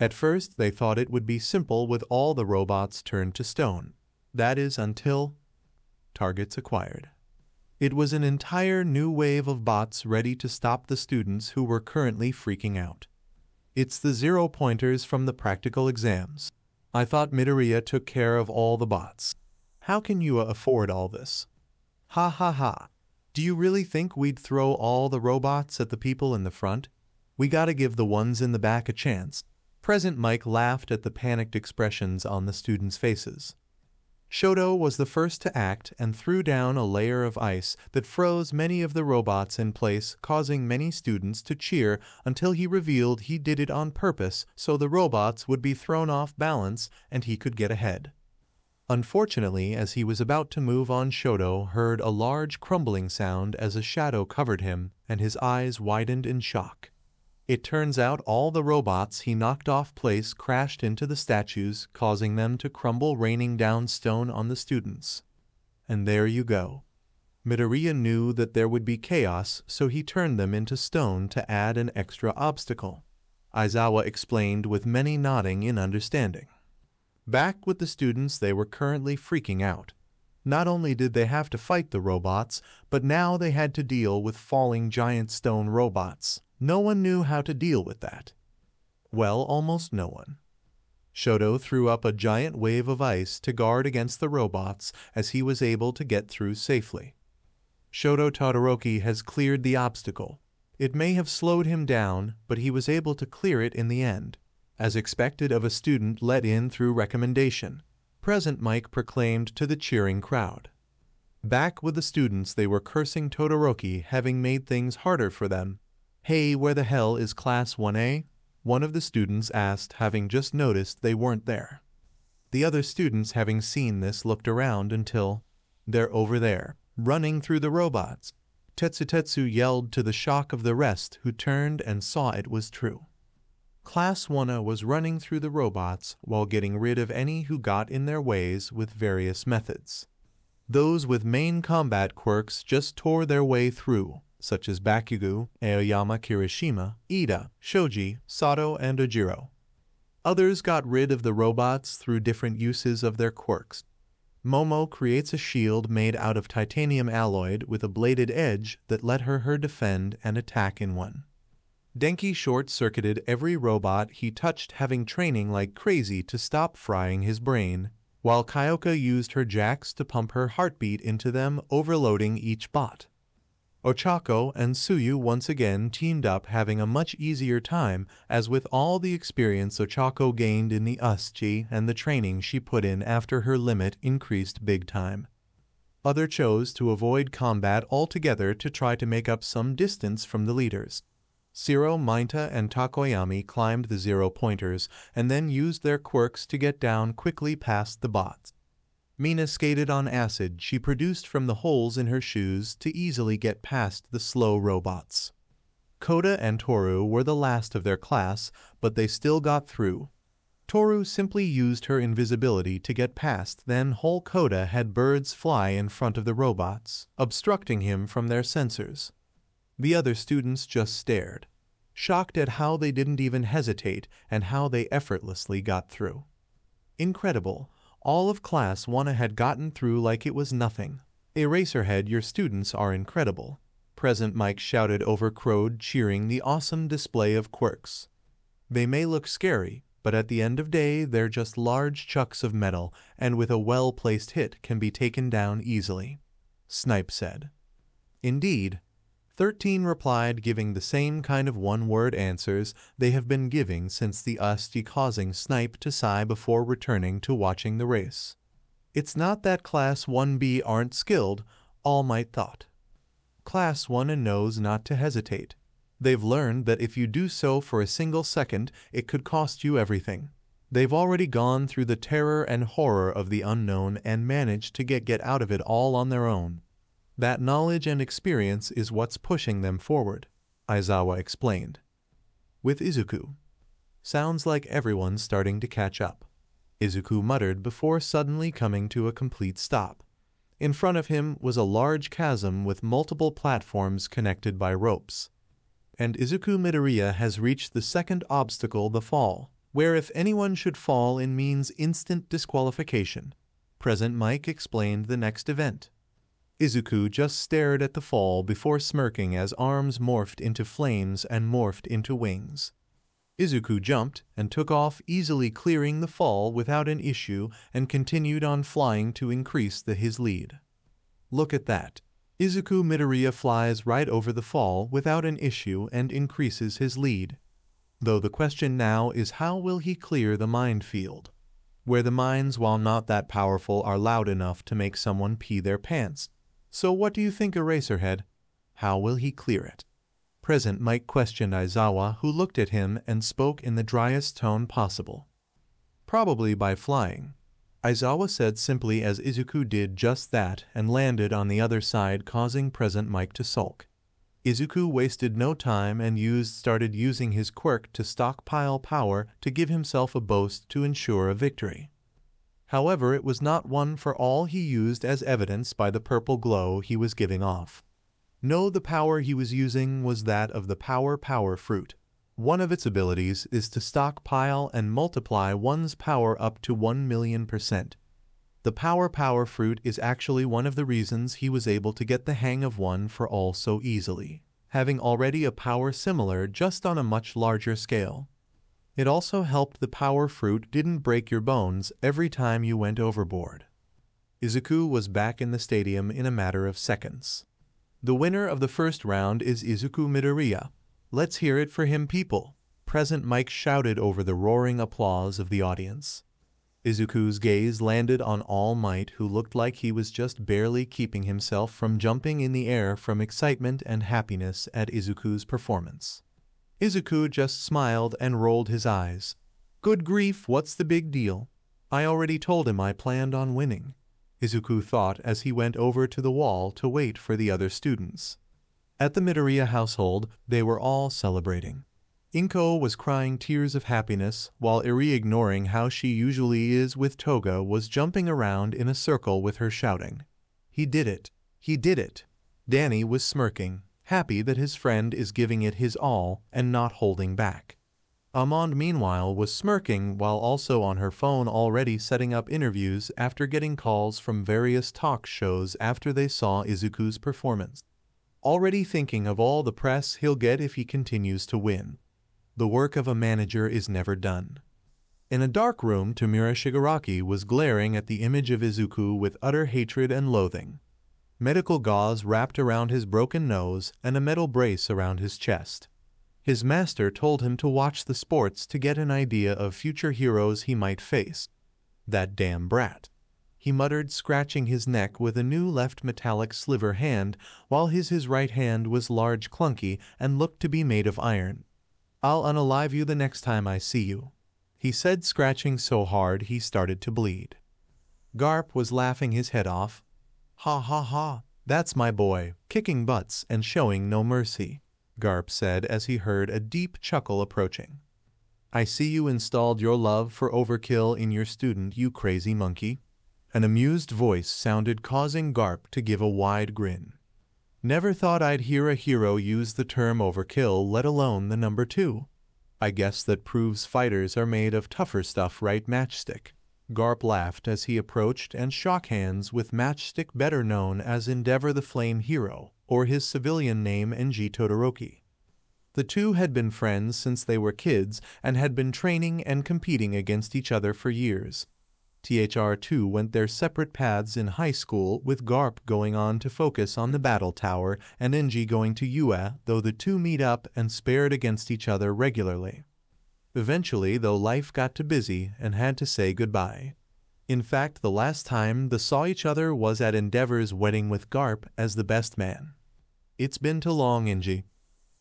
At first they thought it would be simple with all the robots turned to stone. That is until targets acquired. It was an entire new wave of bots ready to stop the students who were currently freaking out. It's the zero pointers from the practical exams. I thought Midoriya took care of all the bots. How can you afford all this? Ha ha ha. Do you really think we'd throw all the robots at the people in the front? We gotta give the ones in the back a chance. Present Mike laughed at the panicked expressions on the students' faces. Shoto was the first to act and threw down a layer of ice that froze many of the robots in place, causing many students to cheer until he revealed he did it on purpose so the robots would be thrown off balance and he could get ahead. Unfortunately, as he was about to move on, Shoto heard a large crumbling sound as a shadow covered him, and his eyes widened in shock. It turns out all the robots he knocked off place crashed into the statues, causing them to crumble, raining down stone on the students. And there you go. Midoriya knew that there would be chaos, so he turned them into stone to add an extra obstacle. Aizawa explained with many nodding in understanding. Back with the students, they were currently freaking out. Not only did they have to fight the robots, but now they had to deal with falling giant stone robots. No one knew how to deal with that. Well, almost no one. Shoto threw up a giant wave of ice to guard against the robots as he was able to get through safely. Shoto Todoroki has cleared the obstacle. It may have slowed him down, but he was able to clear it in the end as expected of a student let in through recommendation, present Mike proclaimed to the cheering crowd. Back with the students, they were cursing Todoroki having made things harder for them. Hey, where the hell is Class 1A? One of the students asked, having just noticed they weren't there. The other students, having seen this, looked around until they're over there, running through the robots. Tetsutetsu yelled to the shock of the rest, who turned and saw it was true. Class 1A was running through the robots while getting rid of any who got in their ways with various methods. Those with main combat quirks just tore their way through, such as Bakugo, Aoyama Kirishima, Iida, Shoji, Sato, and Ojiro. Others got rid of the robots through different uses of their quirks. Momo creates a shield made out of titanium alloy with a bladed edge that let her, her defend and attack in one. Denki short-circuited every robot he touched having training like crazy to stop frying his brain, while Kyoka used her jacks to pump her heartbeat into them, overloading each bot. Ochako and Tsuyu once again teamed up having a much easier time as with all the experience Ochako gained in the USJ and the training she put in after her limit increased big time. Other chose to avoid combat altogether to try to make up some distance from the leaders. Sero, Mineta, and Tokoyami climbed the zero pointers and then used their quirks to get down quickly past the bots. Mina skated on acid she produced from the holes in her shoes to easily get past the slow robots. Koda and Toru were the last of their class, but they still got through. Toru simply used her invisibility to get past, then whole Koda had birds fly in front of the robots, obstructing him from their sensors. The other students just stared, shocked at how they didn't even hesitate and how they effortlessly got through. Incredible. All of Class 1 had gotten through like it was nothing. Eraserhead, your students are incredible. Present Mike shouted over Crowd, cheering the awesome display of quirks. They may look scary, but at the end of day, they're just large chucks of metal, and with a well-placed hit can be taken down easily. Snipe said. Indeed, 13 replied giving the same kind of one-word answers they have been giving since the USJ causing Snipe to sigh before returning to watching the race. It's not that Class 1B aren't skilled, All Might thought. Class 1 and knows not to hesitate. They've learned that if you do so for a single second, it could cost you everything. They've already gone through the terror and horror of the unknown and managed to get, get out of it all on their own. That knowledge and experience is what's pushing them forward, Aizawa explained. With Izuku. Sounds like everyone's starting to catch up. Izuku muttered before suddenly coming to a complete stop. In front of him was a large chasm with multiple platforms connected by ropes. And Izuku Midoriya has reached the second obstacle, the fall, where if anyone should fall it means instant disqualification. Present Mike explained the next event. Izuku just stared at the fall before smirking as arms morphed into flames and morphed into wings. Izuku jumped and took off easily clearing the fall without an issue and continued on flying to increase the, his lead. Look at that. Izuku Midoriya flies right over the fall without an issue and increases his lead. Though the question now is how will he clear the mind field? Where the mines, while not that powerful, are loud enough to make someone pee their pants. So what do you think, Eraserhead? How will he clear it? Present Mike questioned Aizawa, who looked at him and spoke in the driest tone possible. Probably by flying. Aizawa said simply as Izuku did just that and landed on the other side causing Present Mike to sulk. Izuku wasted no time and used started using his quirk to stockpile power to give himself a boast to ensure a victory. However, it was not one for all he used as evidenced by the purple glow he was giving off. No, the power he was using was that of the Power Power Fruit. One of its abilities is to stockpile and multiply one's power up to 1 million percent. The Power Power Fruit is actually one of the reasons he was able to get the hang of one for all so easily, having already a power similar just on a much larger scale. It also helped the Power Fruit didn't break your bones every time you went overboard. Izuku was back in the stadium in a matter of seconds. The winner of the first round is Izuku Midoriya. Let's hear it for him, people. Present Mike shouted over the roaring applause of the audience. Izuku's gaze landed on All Might, who looked like he was just barely keeping himself from jumping in the air from excitement and happiness at Izuku's performance. Izuku just smiled and rolled his eyes. Good grief, what's the big deal? I already told him I planned on winning. Izuku thought as he went over to the wall to wait for the other students. At the Midoriya household, they were all celebrating. Inko was crying tears of happiness, while Eri ignoring how she usually is with Toga, was jumping around in a circle with her shouting. He did it! He did it! Danny was smirking, happy that his friend is giving it his all and not holding back. Amand meanwhile was smirking while also on her phone already setting up interviews after getting calls from various talk shows after they saw Izuku's performance. Already thinking of all the press he'll get if he continues to win. The work of a manager is never done. In a dark room, Tomura Shigaraki was glaring at the image of Izuku with utter hatred and loathing. Medical gauze wrapped around his broken nose and a metal brace around his chest. His master told him to watch the sports to get an idea of future heroes he might face. That damn brat. He muttered, scratching his neck with a new left metallic sliver hand, while his, his right hand was large clunky and looked to be made of iron. I'll unalive you the next time I see you, he said, scratching so hard he started to bleed. Garp was laughing his head off. Ha ha ha, that's my boy, kicking butts and showing no mercy. Garp said as he heard a deep chuckle approaching. I see you installed your love for overkill in your student, you crazy monkey. An amused voice sounded causing Garp to give a wide grin. Never thought I'd hear a hero use the term overkill, let alone the number two. I guess that proves fighters are made of tougher stuff, right, Matchstick? Garp laughed as he approached and shook hands with Matchstick better known as Endeavor the Flame Hero or his civilian name Enji Todoroki. The two had been friends since they were kids and had been training and competing against each other for years. THR2 went their separate paths in high school, with Garp going on to focus on the battle tower and Enji going to UA, though the two meet up and spared against each other regularly. Eventually, though life got too busy and had to say goodbye. In fact, the last time they saw each other was at Endeavor's wedding with Garp as the best man. It's been too long, Enji.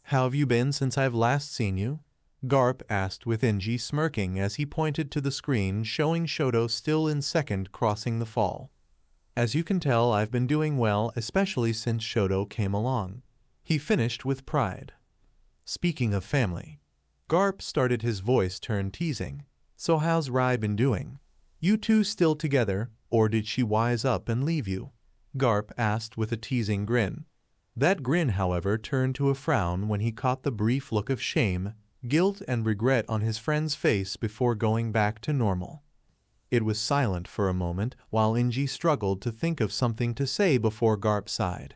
How have you been since I've last seen you? Garp asked with Enji smirking as he pointed to the screen showing Shoto still in second crossing the fall. As you can tell, I've been doing well, especially since Shoto came along. He finished with pride. Speaking of family, Garp started his voice turn teasing. So how's Rei been doing? You two still together, or did she wise up and leave you? Garp asked with a teasing grin. That grin, however, turned to a frown when he caught the brief look of shame guilt and regret on his friend's face before going back to normal. It was silent for a moment while Enji struggled to think of something to say before Garp sighed.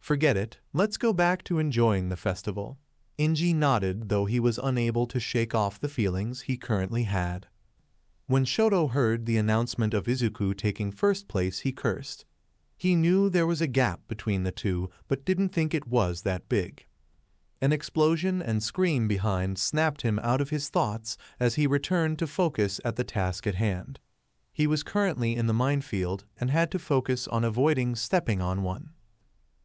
Forget it, let's go back to enjoying the festival. Enji nodded though he was unable to shake off the feelings he currently had. When Shoto heard the announcement of Izuku taking first place he cursed. He knew there was a gap between the two but didn't think it was that big. An explosion and scream behind snapped him out of his thoughts as he returned to focus at the task at hand. He was currently in the minefield and had to focus on avoiding stepping on one.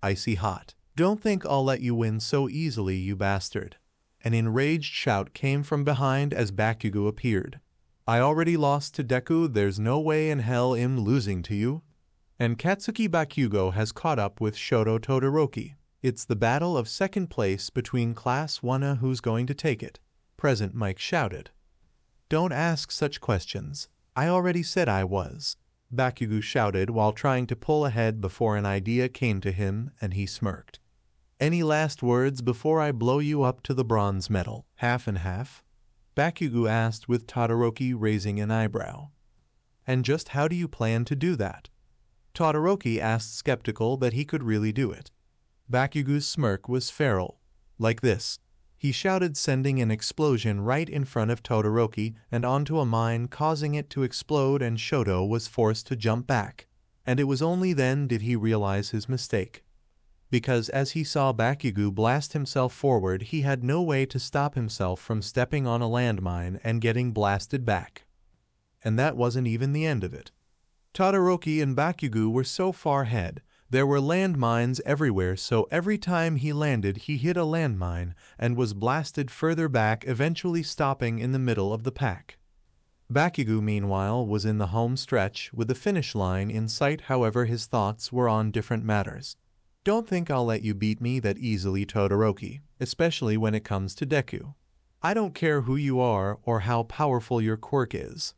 Icy hot. Don't think I'll let you win so easily, you bastard. An enraged shout came from behind as Bakugo appeared. I already lost to Deku, there's no way in hell I'm losing to you. And Katsuki Bakugo has caught up with Shoto Todoroki. It's the battle of second place between Class 1A who's going to take it. Present Mike shouted. Don't ask such questions. I already said I was. Bakugo shouted while trying to pull ahead before an idea came to him and he smirked. Any last words before I blow you up to the bronze medal, half and half? Bakugo asked with Todoroki raising an eyebrow. And just how do you plan to do that? Todoroki asked skeptical that he could really do it. Bakugo's smirk was feral. Like this. He shouted sending an explosion right in front of Todoroki and onto a mine causing it to explode and Shoto was forced to jump back. And it was only then did he realize his mistake. Because as he saw Bakugo blast himself forward he had no way to stop himself from stepping on a landmine and getting blasted back. And that wasn't even the end of it. Todoroki and Bakugo were so far ahead there were landmines everywhere, so every time he landed, he hit a landmine and was blasted further back, eventually stopping in the middle of the pack. Bakugo, meanwhile, was in the home stretch, with the finish line in sight, however, his thoughts were on different matters. Don't think I'll let you beat me that easily, Todoroki, especially when it comes to Deku. I don't care who you are or how powerful your quirk is.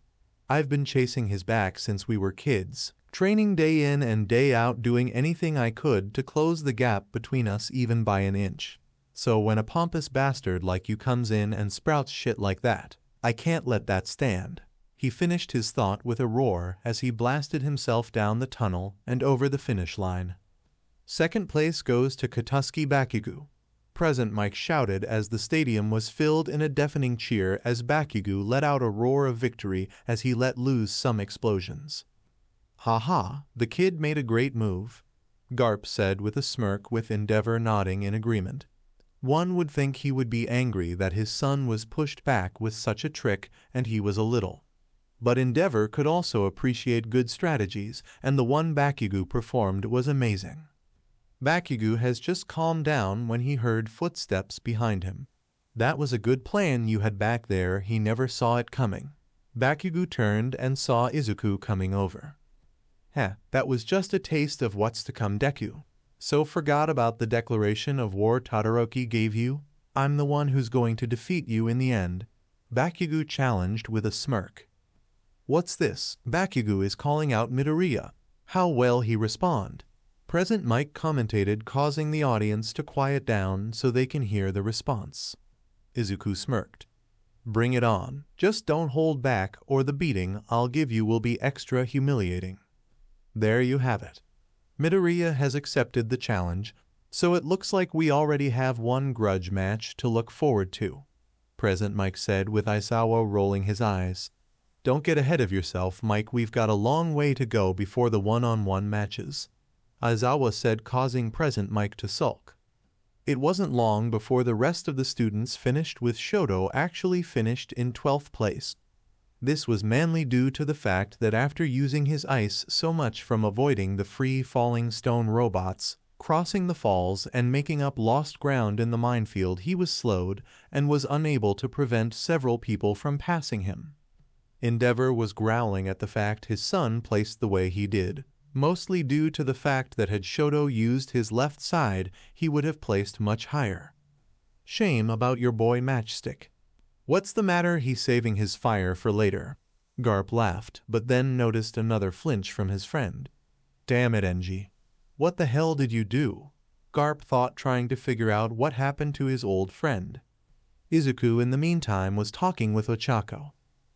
I've been chasing his back since we were kids, training day in and day out doing anything I could to close the gap between us even by an inch. So when a pompous bastard like you comes in and sprouts shit like that, I can't let that stand. He finished his thought with a roar as he blasted himself down the tunnel and over the finish line. Second place goes to Katsuki Bakugo. Present Mike shouted as the stadium was filled in a deafening cheer as Bakugo let out a roar of victory as he let loose some explosions. Ha ha, the kid made a great move, Garp said with a smirk with Endeavor nodding in agreement. One would think he would be angry that his son was pushed back with such a trick and he was a little. But Endeavor could also appreciate good strategies, and the one Bakugo performed was amazing. Bakugo has just calmed down when he heard footsteps behind him. That was a good plan you had back there, he never saw it coming. Bakugo turned and saw Izuku coming over. Heh, that was just a taste of what's to come Deku. So forgot about the declaration of war Todoroki gave you? I'm the one who's going to defeat you in the end. Bakugo challenged with a smirk. What's this? Bakugo is calling out Midoriya. How well he respond. Present Mike commentated causing the audience to quiet down so they can hear the response. Izuku smirked. Bring it on. Just don't hold back or the beating I'll give you will be extra humiliating. There you have it. Midoriya has accepted the challenge, so it looks like we already have one grudge match to look forward to, Present Mike said with Aizawa rolling his eyes. Don't get ahead of yourself, Mike. We've got a long way to go before the one-on-one matches. Aizawa said causing present Mike to sulk. It wasn't long before the rest of the students finished with Shoto actually finished in 12th place. This was mainly due to the fact that after using his ice so much from avoiding the free-falling stone robots, crossing the falls and making up lost ground in the minefield he was slowed and was unable to prevent several people from passing him. Endeavor was growling at the fact his son placed the way he did, mostly due to the fact that had Shoto used his left side he would have placed much higher. Shame about your boy Matchstick. What's the matter? He's saving his fire for later. Garp laughed, but then noticed another flinch from his friend. Damn it, Enji. What the hell did you do? Garp thought trying to figure out what happened to his old friend. Izuku in the meantime was talking with Ochako.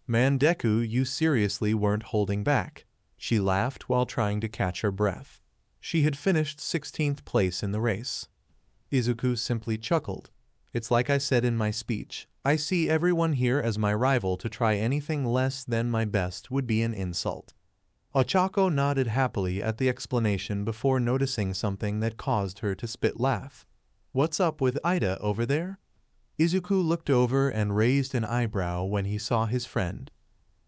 Man Deku, you seriously weren't holding back. She laughed while trying to catch her breath. She had finished 16th place in the race. Izuku simply chuckled. It's like I said in my speech, I see everyone here as my rival to try anything less than my best would be an insult. Ochako nodded happily at the explanation before noticing something that caused her to spit laugh. What's up with Iida over there? Izuku looked over and raised an eyebrow when he saw his friend.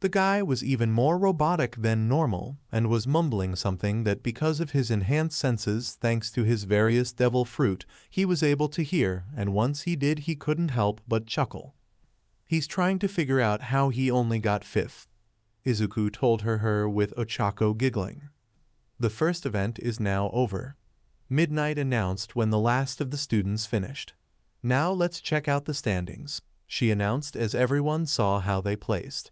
The guy was even more robotic than normal and was mumbling something that because of his enhanced senses thanks to his various devil fruit he was able to hear and once he did he couldn't help but chuckle. He's trying to figure out how he only got fifth. Izuku told her her with Ochako giggling. The first event is now over. Midnight announced when the last of the students finished. Now let's check out the standings, she announced as everyone saw how they placed.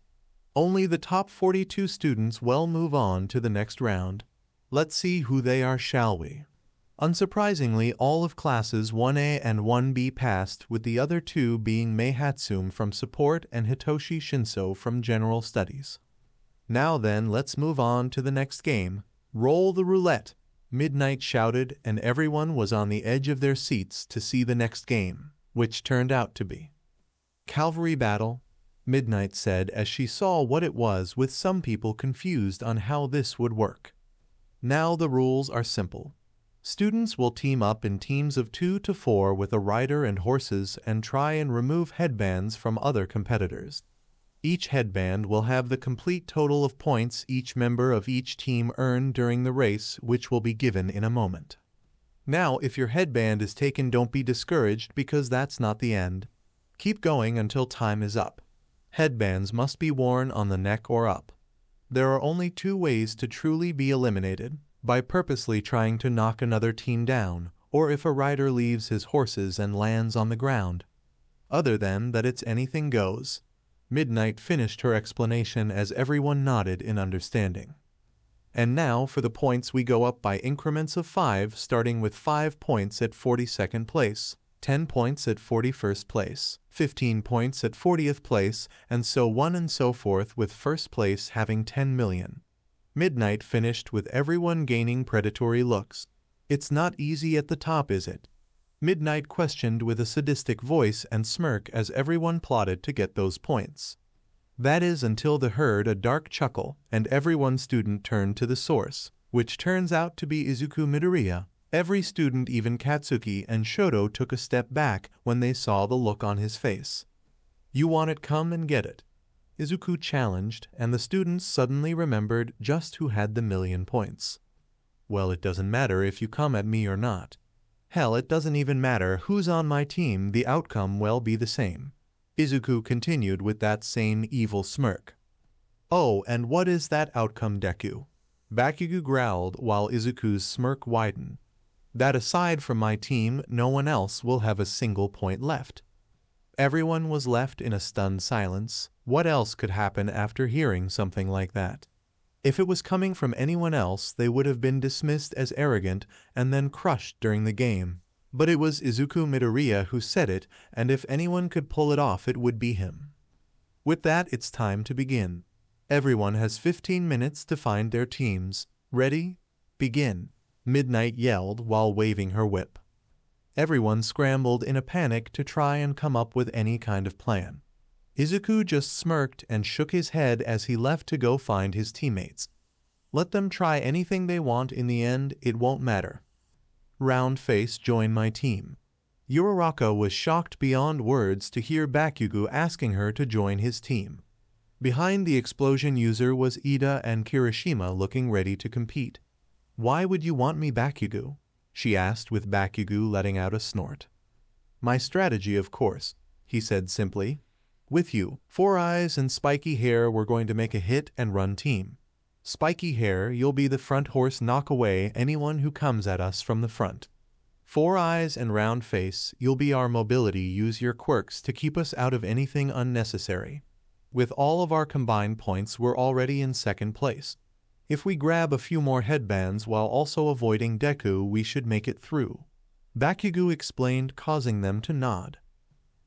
Only the top 42 students will move on to the next round. Let's see who they are, shall we? Unsurprisingly, all of classes 1A and 1B passed, with the other two being Mei Hatsume from Support and Hitoshi Shinso from General Studies. Now then, let's move on to the next game. Roll the roulette, Midnight shouted, and everyone was on the edge of their seats to see the next game, which turned out to be Cavalry Battle Midnight said as she saw what it was with some people confused on how this would work. Now the rules are simple. Students will team up in teams of two to four with a rider and horses and try and remove headbands from other competitors. Each headband will have the complete total of points each member of each team earned during the race, which will be given in a moment. Now, if your headband is taken, don't be discouraged because that's not the end. Keep going until time is up. Headbands must be worn on the neck or up. There are only two ways to truly be eliminated by purposely trying to knock another team down, or if a rider leaves his horses and lands on the ground. Other than that, it's anything goes. Midnight finished her explanation as everyone nodded in understanding. And now for the points we go up by increments of 5 starting with 5 points at 42nd place. 10 points at 41st place, 15 points at 40th place, and so on and so forth with first place having 10 million. Midnight finished with everyone gaining predatory looks. It's not easy at the top, is it? Midnight questioned with a sadistic voice and smirk as everyone plotted to get those points. That is until the heard a dark chuckle and everyone student turned to the source, which turns out to be Izuku Midoriya, Every student, even Katsuki and Shoto, took a step back when they saw the look on his face. You want it, come and get it. Izuku challenged, and the students suddenly remembered just who had the million points. Well, it doesn't matter if you come at me or not. Hell, it doesn't even matter who's on my team, the outcome will be the same. Izuku continued with that same evil smirk. Oh, and what is that outcome, Deku? Bakugo growled while Izuku's smirk widened that aside from my team, no one else will have a single point left. Everyone was left in a stunned silence. What else could happen after hearing something like that? If it was coming from anyone else, they would have been dismissed as arrogant and then crushed during the game. But it was Izuku Midoriya who said it, and if anyone could pull it off, it would be him. With that, it's time to begin. Everyone has 15 minutes to find their teams. Ready? Begin. Midnight yelled while waving her whip. Everyone scrambled in a panic to try and come up with any kind of plan. Izuku just smirked and shook his head as he left to go find his teammates. Let them try anything they want in the end, it won't matter. Round Face joined my team. Uraraka was shocked beyond words to hear Bakugo asking her to join his team. Behind the explosion user was Iida and Kirishima looking ready to compete. Why would you want me Bakugo? she asked with Bakugo letting out a snort. My strategy, of course, he said simply. With you, Four Eyes and Spiky Hair we're going to make a hit and run team. Spiky Hair, you'll be the front horse knock away anyone who comes at us from the front. Four Eyes and Round Face, you'll be our mobility use your quirks to keep us out of anything unnecessary. With all of our combined points we're already in second place. If we grab a few more headbands while also avoiding Deku we should make it through. Bakugo explained causing them to nod.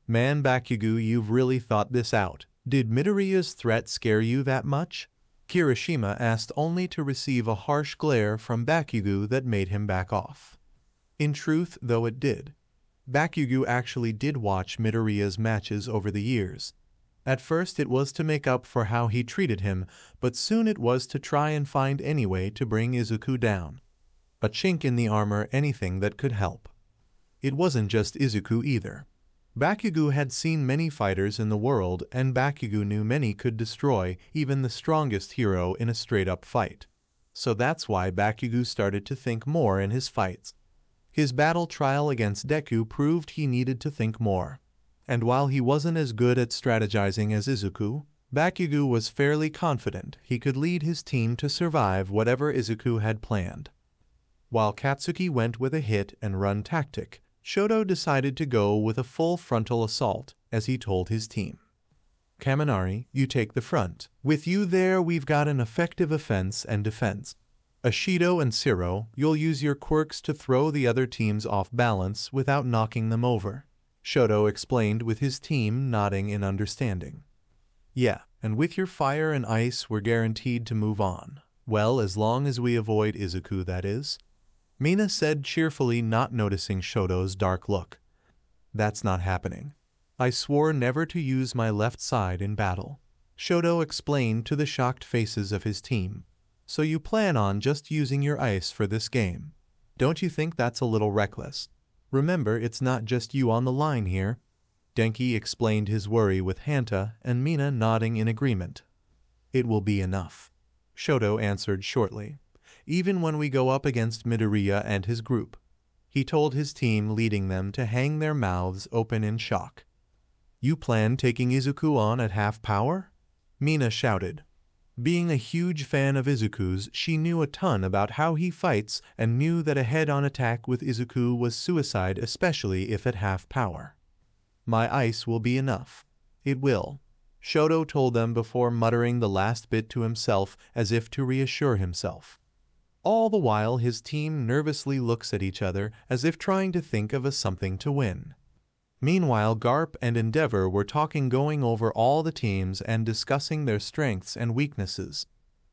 Man Bakugo you've really thought this out. Did Midoriya's threat scare you that much? Kirishima asked only to receive a harsh glare from Bakugo that made him back off. In truth, though it did. Bakugo actually did watch Midoriya's matches over the years. At first it was to make up for how he treated him, but soon it was to try and find any way to bring Izuku down. A chink in the armor anything that could help. It wasn't just Izuku either. Bakugo had seen many fighters in the world, and Bakugo knew many could destroy even the strongest hero in a straight-up fight. So that's why Bakugo started to think more in his fights. His battle trial against Deku proved he needed to think more. And while he wasn't as good at strategizing as Izuku, Bakugo was fairly confident he could lead his team to survive whatever Izuku had planned. While Katsuki went with a hit and run tactic, Shoto decided to go with a full frontal assault, as he told his team. Kaminari, you take the front. With you there, we've got an effective offense and defense. Ashido and Sero, you'll use your quirks to throw the other teams off balance without knocking them over. Shoto explained with his team nodding in understanding. Yeah, and with your fire and ice, we're guaranteed to move on. Well, as long as we avoid Izuku, that is. Mina said cheerfully, not noticing Shoto's dark look. That's not happening. I swore never to use my left side in battle. Shoto explained to the shocked faces of his team. So you plan on just using your ice for this game. Don't you think that's a little reckless? Remember, it's not just you on the line here. Denki explained his worry with Hanta and Mina nodding in agreement. It will be enough. Shoto answered shortly even when we go up against Midoriya and his group. He told his team leading them to hang their mouths open in shock. You plan taking Izuku on at half power? Mina shouted. Being a huge fan of Izuku's, she knew a ton about how he fights and knew that a head-on attack with Izuku was suicide especially if at half power. My ice will be enough. It will. Shoto told them before muttering the last bit to himself as if to reassure himself. All the while his team nervously looks at each other as if trying to think of a something to win. Meanwhile, Garp and Endeavor were talking going over all the teams and discussing their strengths and weaknesses.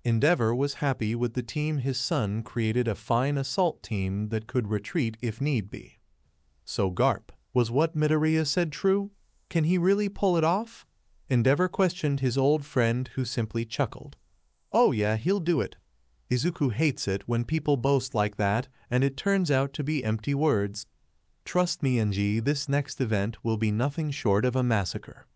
Endeavor was happy with the team his son created a fine assault team that could retreat if need be. So Garp, was what Midoriya said true? Can he really pull it off? Endeavor questioned his old friend who simply chuckled. Oh yeah, he'll do it. Izuku hates it when people boast like that and it turns out to be empty words. Trust me, Enji, this next event will be nothing short of a massacre.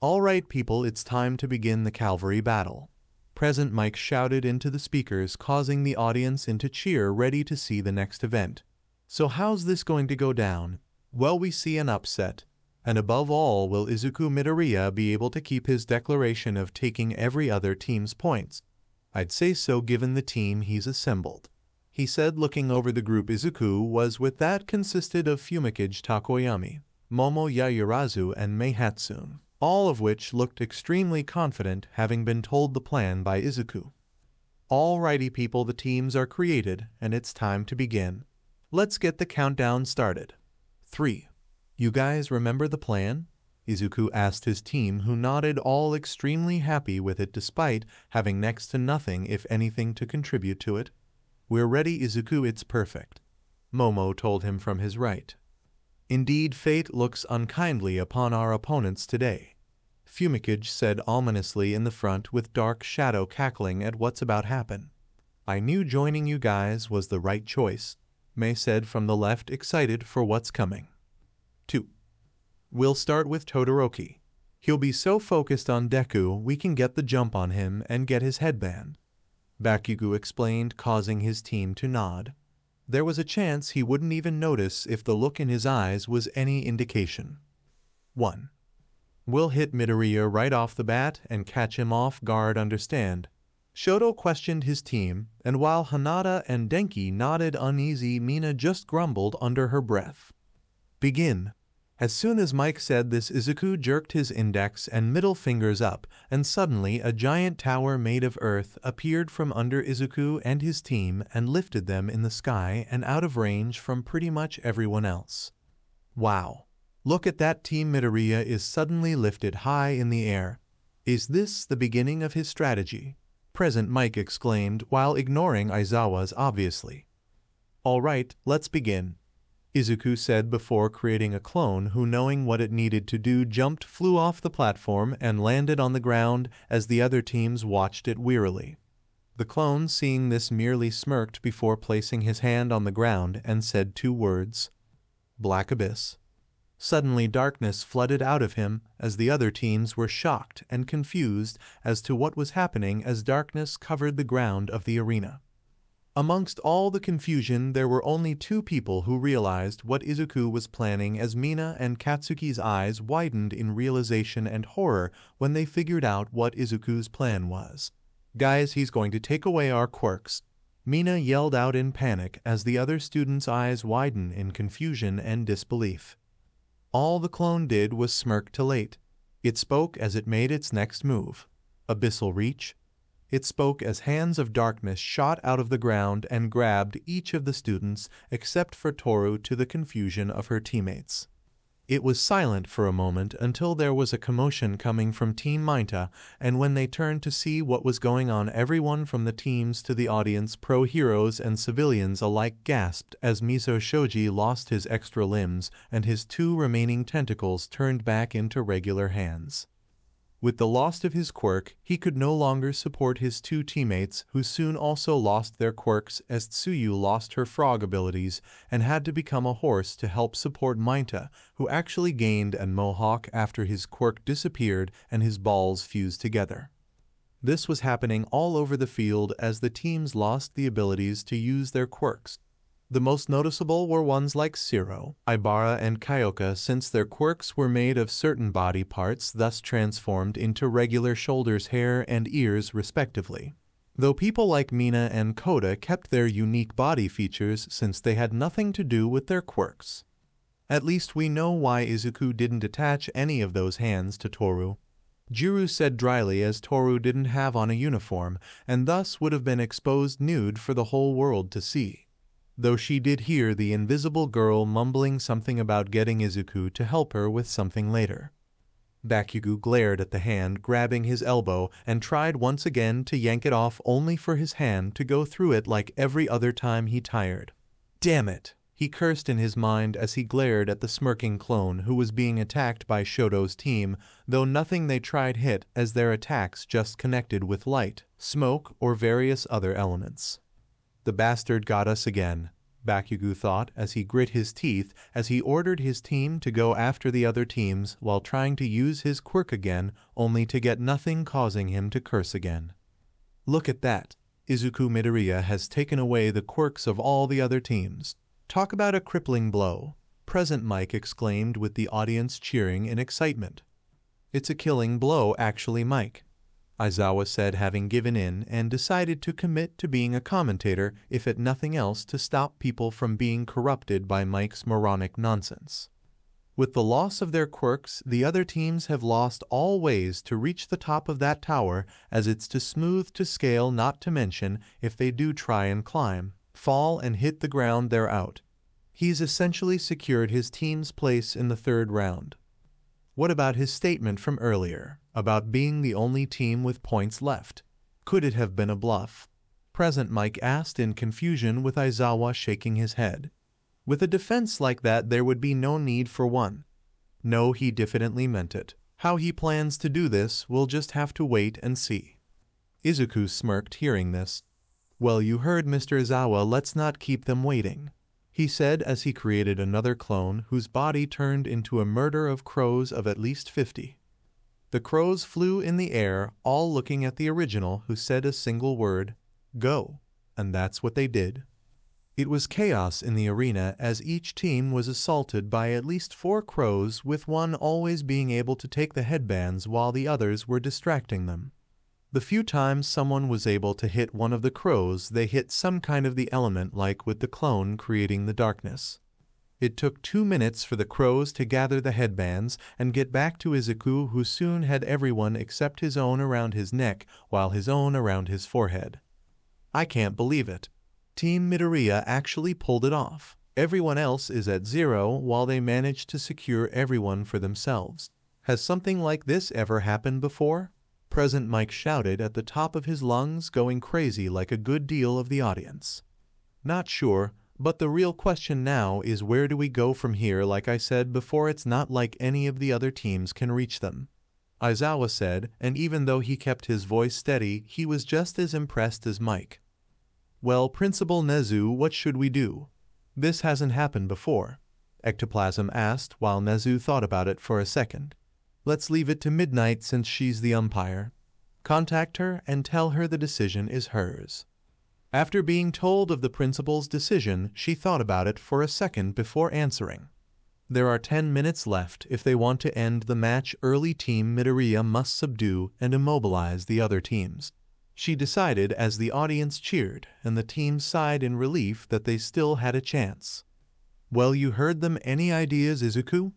All right, people, it's time to begin the cavalry battle. Present Mike shouted into the speakers, causing the audience into cheer ready to see the next event. So how's this going to go down? Well, we see an upset. And above all, will Izuku Midoriya be able to keep his declaration of taking every other team's points? I'd say so given the team he's assembled. He said looking over the group Izuku was with that consisted of Fumikage Tokoyami, Momo Yaoyorozu and Mei Hatsume, all of which looked extremely confident having been told the plan by Izuku. Alrighty people, the teams are created and it's time to begin. Let's get the countdown started. 3. You guys remember the plan? Izuku asked his team, who nodded all extremely happy with it despite having next to nothing if anything to contribute to it. We're ready, Izuku, it's perfect. Momo told him from his right. Indeed, fate looks unkindly upon our opponents today. Fumikage said ominously in the front with Dark Shadow cackling at what's about happen. I knew joining you guys was the right choice, Mei said from the left excited for what's coming. 2. We'll start with Todoroki. He'll be so focused on Deku we can get the jump on him and get his headband. Bakugo explained, causing his team to nod. There was a chance he wouldn't even notice if the look in his eyes was any indication. 1. We'll hit Midoriya right off the bat and catch him off guard understand. Shoto questioned his team, and while Hanta and Denki nodded uneasy, Mina just grumbled under her breath. Begin. As soon as Mike said this, Izuku jerked his index and middle fingers up, and suddenly a giant tower made of earth appeared from under Izuku and his team and lifted them in the sky and out of range from pretty much everyone else. Wow. Look at that team Midoriya is suddenly lifted high in the air. Is this the beginning of his strategy? Present Mike exclaimed while ignoring Aizawa's obviously. All right, let's begin. Izuku said before creating a clone who, knowing what it needed to do, jumped, flew off the platform, and landed on the ground as the other teams watched it wearily. The clone, seeing this, merely smirked before placing his hand on the ground and said two words Black Abyss. Suddenly, darkness flooded out of him as the other teams were shocked and confused as to what was happening as darkness covered the ground of the arena. Amongst all the confusion, there were only two people who realized what Izuku was planning as Mina and Katsuki's eyes widened in realization and horror when they figured out what Izuku's plan was. Guys, he's going to take away our quirks. Mina yelled out in panic as the other students' eyes widened in confusion and disbelief. All the clone did was smirk to late. It spoke as it made its next move. Abyssal Reach, it spoke as hands of darkness shot out of the ground and grabbed each of the students except for Toru to the confusion of her teammates. It was silent for a moment until there was a commotion coming from Team Mineta, and when they turned to see what was going on, everyone from the teams to the audience, pro heroes and civilians alike gasped as Mezo Shoji lost his extra limbs and his two remaining tentacles turned back into regular hands. With the loss of his quirk, he could no longer support his two teammates, who soon also lost their quirks as Tsuyu lost her frog abilities and had to become a horse to help support Mineta, who actually gained a mohawk after his quirk disappeared and his balls fused together. This was happening all over the field as the teams lost the abilities to use their quirks, the most noticeable were ones like Sero, Ibara, and Kyoka since their quirks were made of certain body parts thus transformed into regular shoulders, hair, and ears respectively. Though people like Mina and Koda kept their unique body features since they had nothing to do with their quirks. At least we know why Izuku didn't attach any of those hands to Toru. Jiro said dryly as Toru didn't have on a uniform and thus would have been exposed nude for the whole world to see though she did hear the invisible girl mumbling something about getting Izuku to help her with something later. Bakugo glared at the hand, grabbing his elbow, and tried once again to yank it off only for his hand to go through it like every other time he tired. Damn it! He cursed in his mind as he glared at the smirking clone who was being attacked by Shoto's team, though nothing they tried hit as their attacks just connected with light, smoke, or various other elements. The bastard got us again, Bakugo thought as he grit his teeth as he ordered his team to go after the other teams while trying to use his quirk again only to get nothing causing him to curse again. Look at that. Izuku Midoriya has taken away the quirks of all the other teams. Talk about a crippling blow. Present Mike exclaimed with the audience cheering in excitement. It's a killing blow actually, Mike. Aizawa said having given in and decided to commit to being a commentator if at nothing else to stop people from being corrupted by Mike's moronic nonsense. With the loss of their quirks, the other teams have lost all ways to reach the top of that tower as it's too smooth to scale not to mention if they do try and climb, fall and hit the ground they're out. He's essentially secured his team's place in the third round. What about his statement from earlier about being the only team with points left? Could it have been a bluff? Present Mike asked in confusion with Aizawa shaking his head. With a defense like that, there would be no need for one. No, he diffidently meant it. How he plans to do this, we'll just have to wait and see. Izuku smirked hearing this. Well, you heard Mr. Aizawa, let's not keep them waiting, he said as he created another clone whose body turned into a murder of crows of at least fifty. The crows flew in the air, all looking at the original, who said a single word, Go, and that's what they did. It was chaos in the arena as each team was assaulted by at least four crows, with one always being able to take the headbands while the others were distracting them. The few times someone was able to hit one of the crows, they hit some kind of the element like with the clone creating the darkness. It took two minutes for the crows to gather the headbands and get back to Izuku who soon had everyone except his own around his neck while his own around his forehead. I can't believe it. Team Midoriya actually pulled it off. Everyone else is at zero while they managed to secure everyone for themselves. Has something like this ever happened before? Present Mike shouted at the top of his lungs, going crazy like a good deal of the audience. Not sure, but the real question now is where do we go from here like I said before it's not like any of the other teams can reach them. Aizawa said, and even though he kept his voice steady, he was just as impressed as Mike. Well, Principal Nezu, what should we do? This hasn't happened before. Ectoplasm asked while Nezu thought about it for a second. Let's leave it to Midnight since she's the umpire. Contact her and tell her the decision is hers. After being told of the principal's decision, she thought about it for a second before answering. There are 10 minutes left. If they want to end the match, early team Midoriya must subdue and immobilize the other teams. She decided as the audience cheered and the team sighed in relief that they still had a chance. Well, you heard them. Any ideas, Izuku?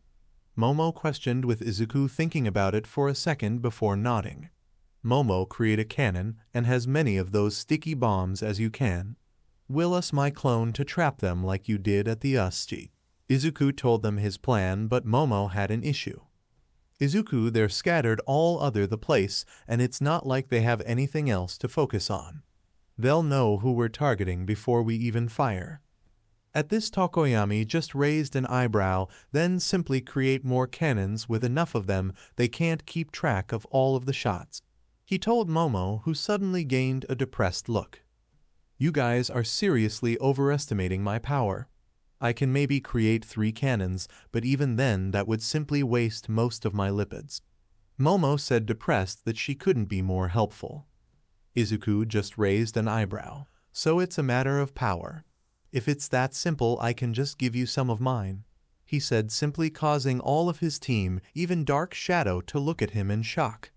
Momo questioned with Izuku thinking about it for a second before nodding. Momo create a cannon and has many of those sticky bombs as you can. Will us my clone to trap them like you did at the USJ. Izuku told them his plan, but Momo had an issue. Izuku, they're scattered all other the place, and it's not like they have anything else to focus on. They'll know who we're targeting before we even fire. At this Tokoyami just raised an eyebrow, then simply create more cannons with enough of them they can't keep track of all of the shots. He told Momo, who suddenly gained a depressed look. You guys are seriously overestimating my power. I can maybe create three cannons, but even then that would simply waste most of my lipids. Momo said depressed that she couldn't be more helpful. Izuku just raised an eyebrow. So it's a matter of power. If it's that simple, I can just give you some of mine. He said, simply causing all of his team, even Dark Shadow, to look at him in shock.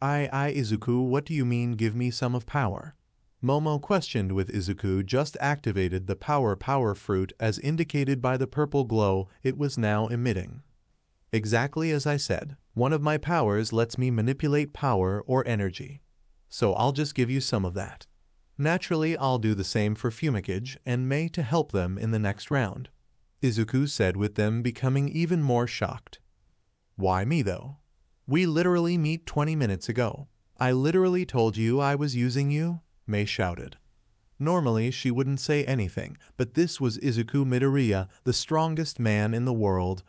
I, I, Izuku, what do you mean give me some of power? Momo questioned with Izuku just activated the power power fruit as indicated by the purple glow it was now emitting. Exactly as I said, one of my powers lets me manipulate power or energy. So I'll just give you some of that. Naturally, I'll do the same for Fumikage and Mei to help them in the next round. Izuku said with them becoming even more shocked. Why me though? We literally meet 20 minutes ago. I literally told you I was using you Mei shouted. Normally, she wouldn't say anything, but this was Izuku Midoriya, the strongest man in the world.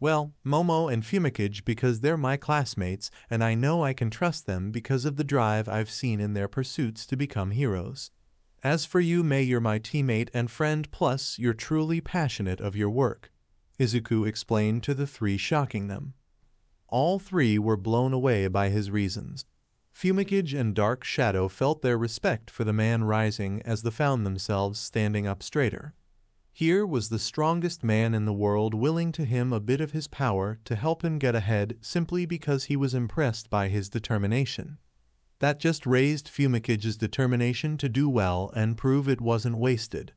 Well, Momo and Fumikage because they're my classmates, and I know I can trust them because of the drive I've seen in their pursuits to become heroes. As for you, Mei, you're my teammate and friend, plus you're truly passionate of your work, Izuku explained to the three, shocking them. All three were blown away by his reasons. Fumikage and Dark Shadow felt their respect for the man rising as they found themselves standing up straighter. Here was the strongest man in the world willing to him a bit of his power to help him get ahead simply because he was impressed by his determination. That just raised Fumikage's determination to do well and prove it wasn't wasted.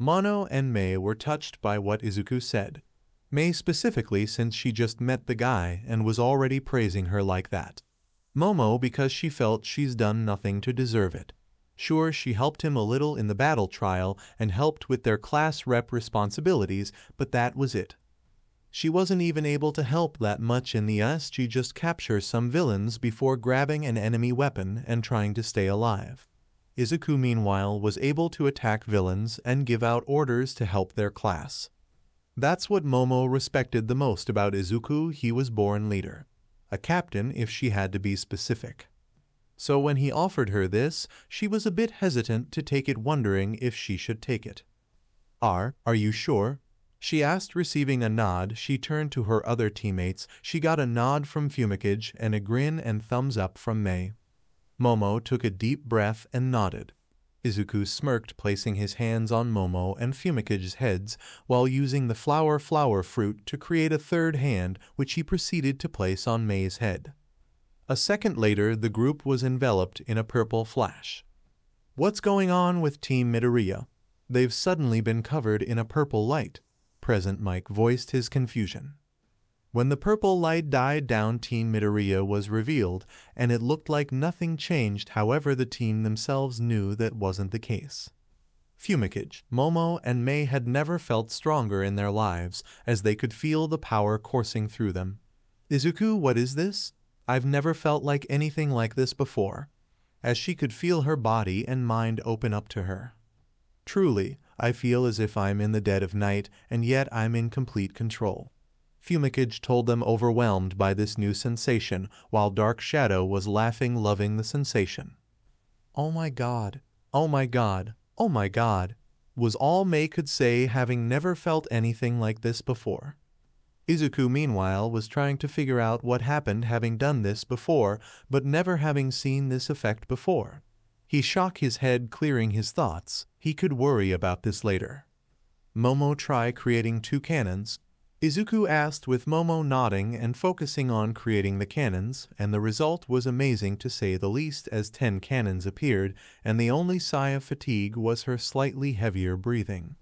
Momo and Mei were touched by what Izuku said. Mei specifically since she just met the guy and was already praising her like that. Momo because she felt she's done nothing to deserve it. Sure, she helped him a little in the battle trial and helped with their class rep responsibilities, but that was it. She wasn't even able to help that much in the USJ just capture some villains before grabbing an enemy weapon and trying to stay alive. Izuku meanwhile was able to attack villains and give out orders to help their class. That's what Momo respected the most about Izuku, he was born leader. a captain if she had to be specific. So when he offered her this, she was a bit hesitant to take it wondering if she should take it. Are, are you sure? She asked receiving a nod, she turned to her other teammates, she got a nod from Fumikage and a grin and thumbs up from Mei. Momo took a deep breath and nodded. Izuku smirked placing his hands on Momo and Fumikage's heads while using the flower flower fruit to create a third hand which he proceeded to place on Mei's head. A second later the group was enveloped in a purple flash. What's going on with Team Midoriya? They've suddenly been covered in a purple light. Present Mike voiced his confusion. When the purple light died down Team Midoriya was revealed, and it looked like nothing changed however the team themselves knew that wasn't the case. Fumikage, Momo, and Mei had never felt stronger in their lives, as they could feel the power coursing through them. Izuku, what is this? I've never felt like anything like this before, as she could feel her body and mind open up to her. Truly, I feel as if I'm in the dead of night, and yet I'm in complete control. Fumikage told them overwhelmed by this new sensation, while Dark Shadow was laughing loving the sensation. Oh my god, oh my god, oh my god, was all Mei could say having never felt anything like this before. Izuku meanwhile was trying to figure out what happened having done this before, but never having seen this effect before. He shook his head clearing his thoughts, he could worry about this later. Momo try creating two cannons, Izuku asked with Momo nodding and focusing on creating the cannons, and the result was amazing to say the least as ten cannons appeared, and the only sigh of fatigue was her slightly heavier breathing,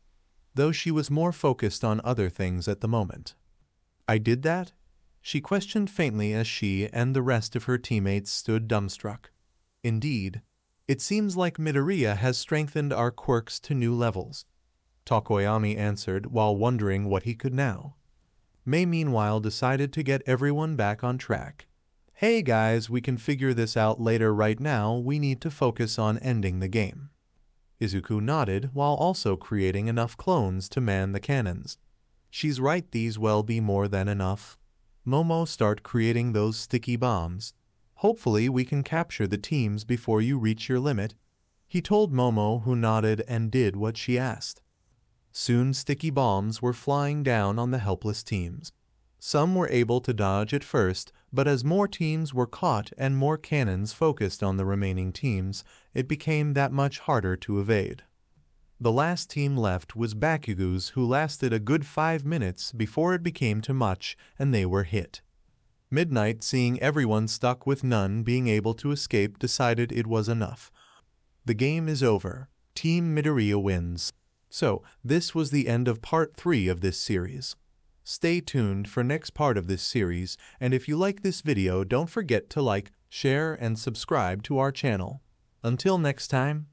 though she was more focused on other things at the moment. I did that? She questioned faintly as she and the rest of her teammates stood dumbstruck. Indeed, it seems like Midoriya has strengthened our quirks to new levels. Tokoyami answered while wondering what he could now. Mei meanwhile decided to get everyone back on track. Hey guys, we can figure this out later right now, we need to focus on ending the game. Izuku nodded while also creating enough clones to man the cannons. She's right these will be more than enough. Momo start creating those sticky bombs. Hopefully we can capture the teams before you reach your limit. He told Momo who nodded and did what she asked. Soon sticky bombs were flying down on the helpless teams. Some were able to dodge at first, but as more teams were caught and more cannons focused on the remaining teams, it became that much harder to evade. The last team left was Bakugo's who lasted a good five minutes before it became too much and they were hit. Midnight, seeing everyone stuck with none being able to escape, decided it was enough. The game is over. Team Midoriya wins. So, this was the end of part 3 of this series. Stay tuned for next part of this series, and if you like this video, don't forget to like, share, and subscribe to our channel. Until next time,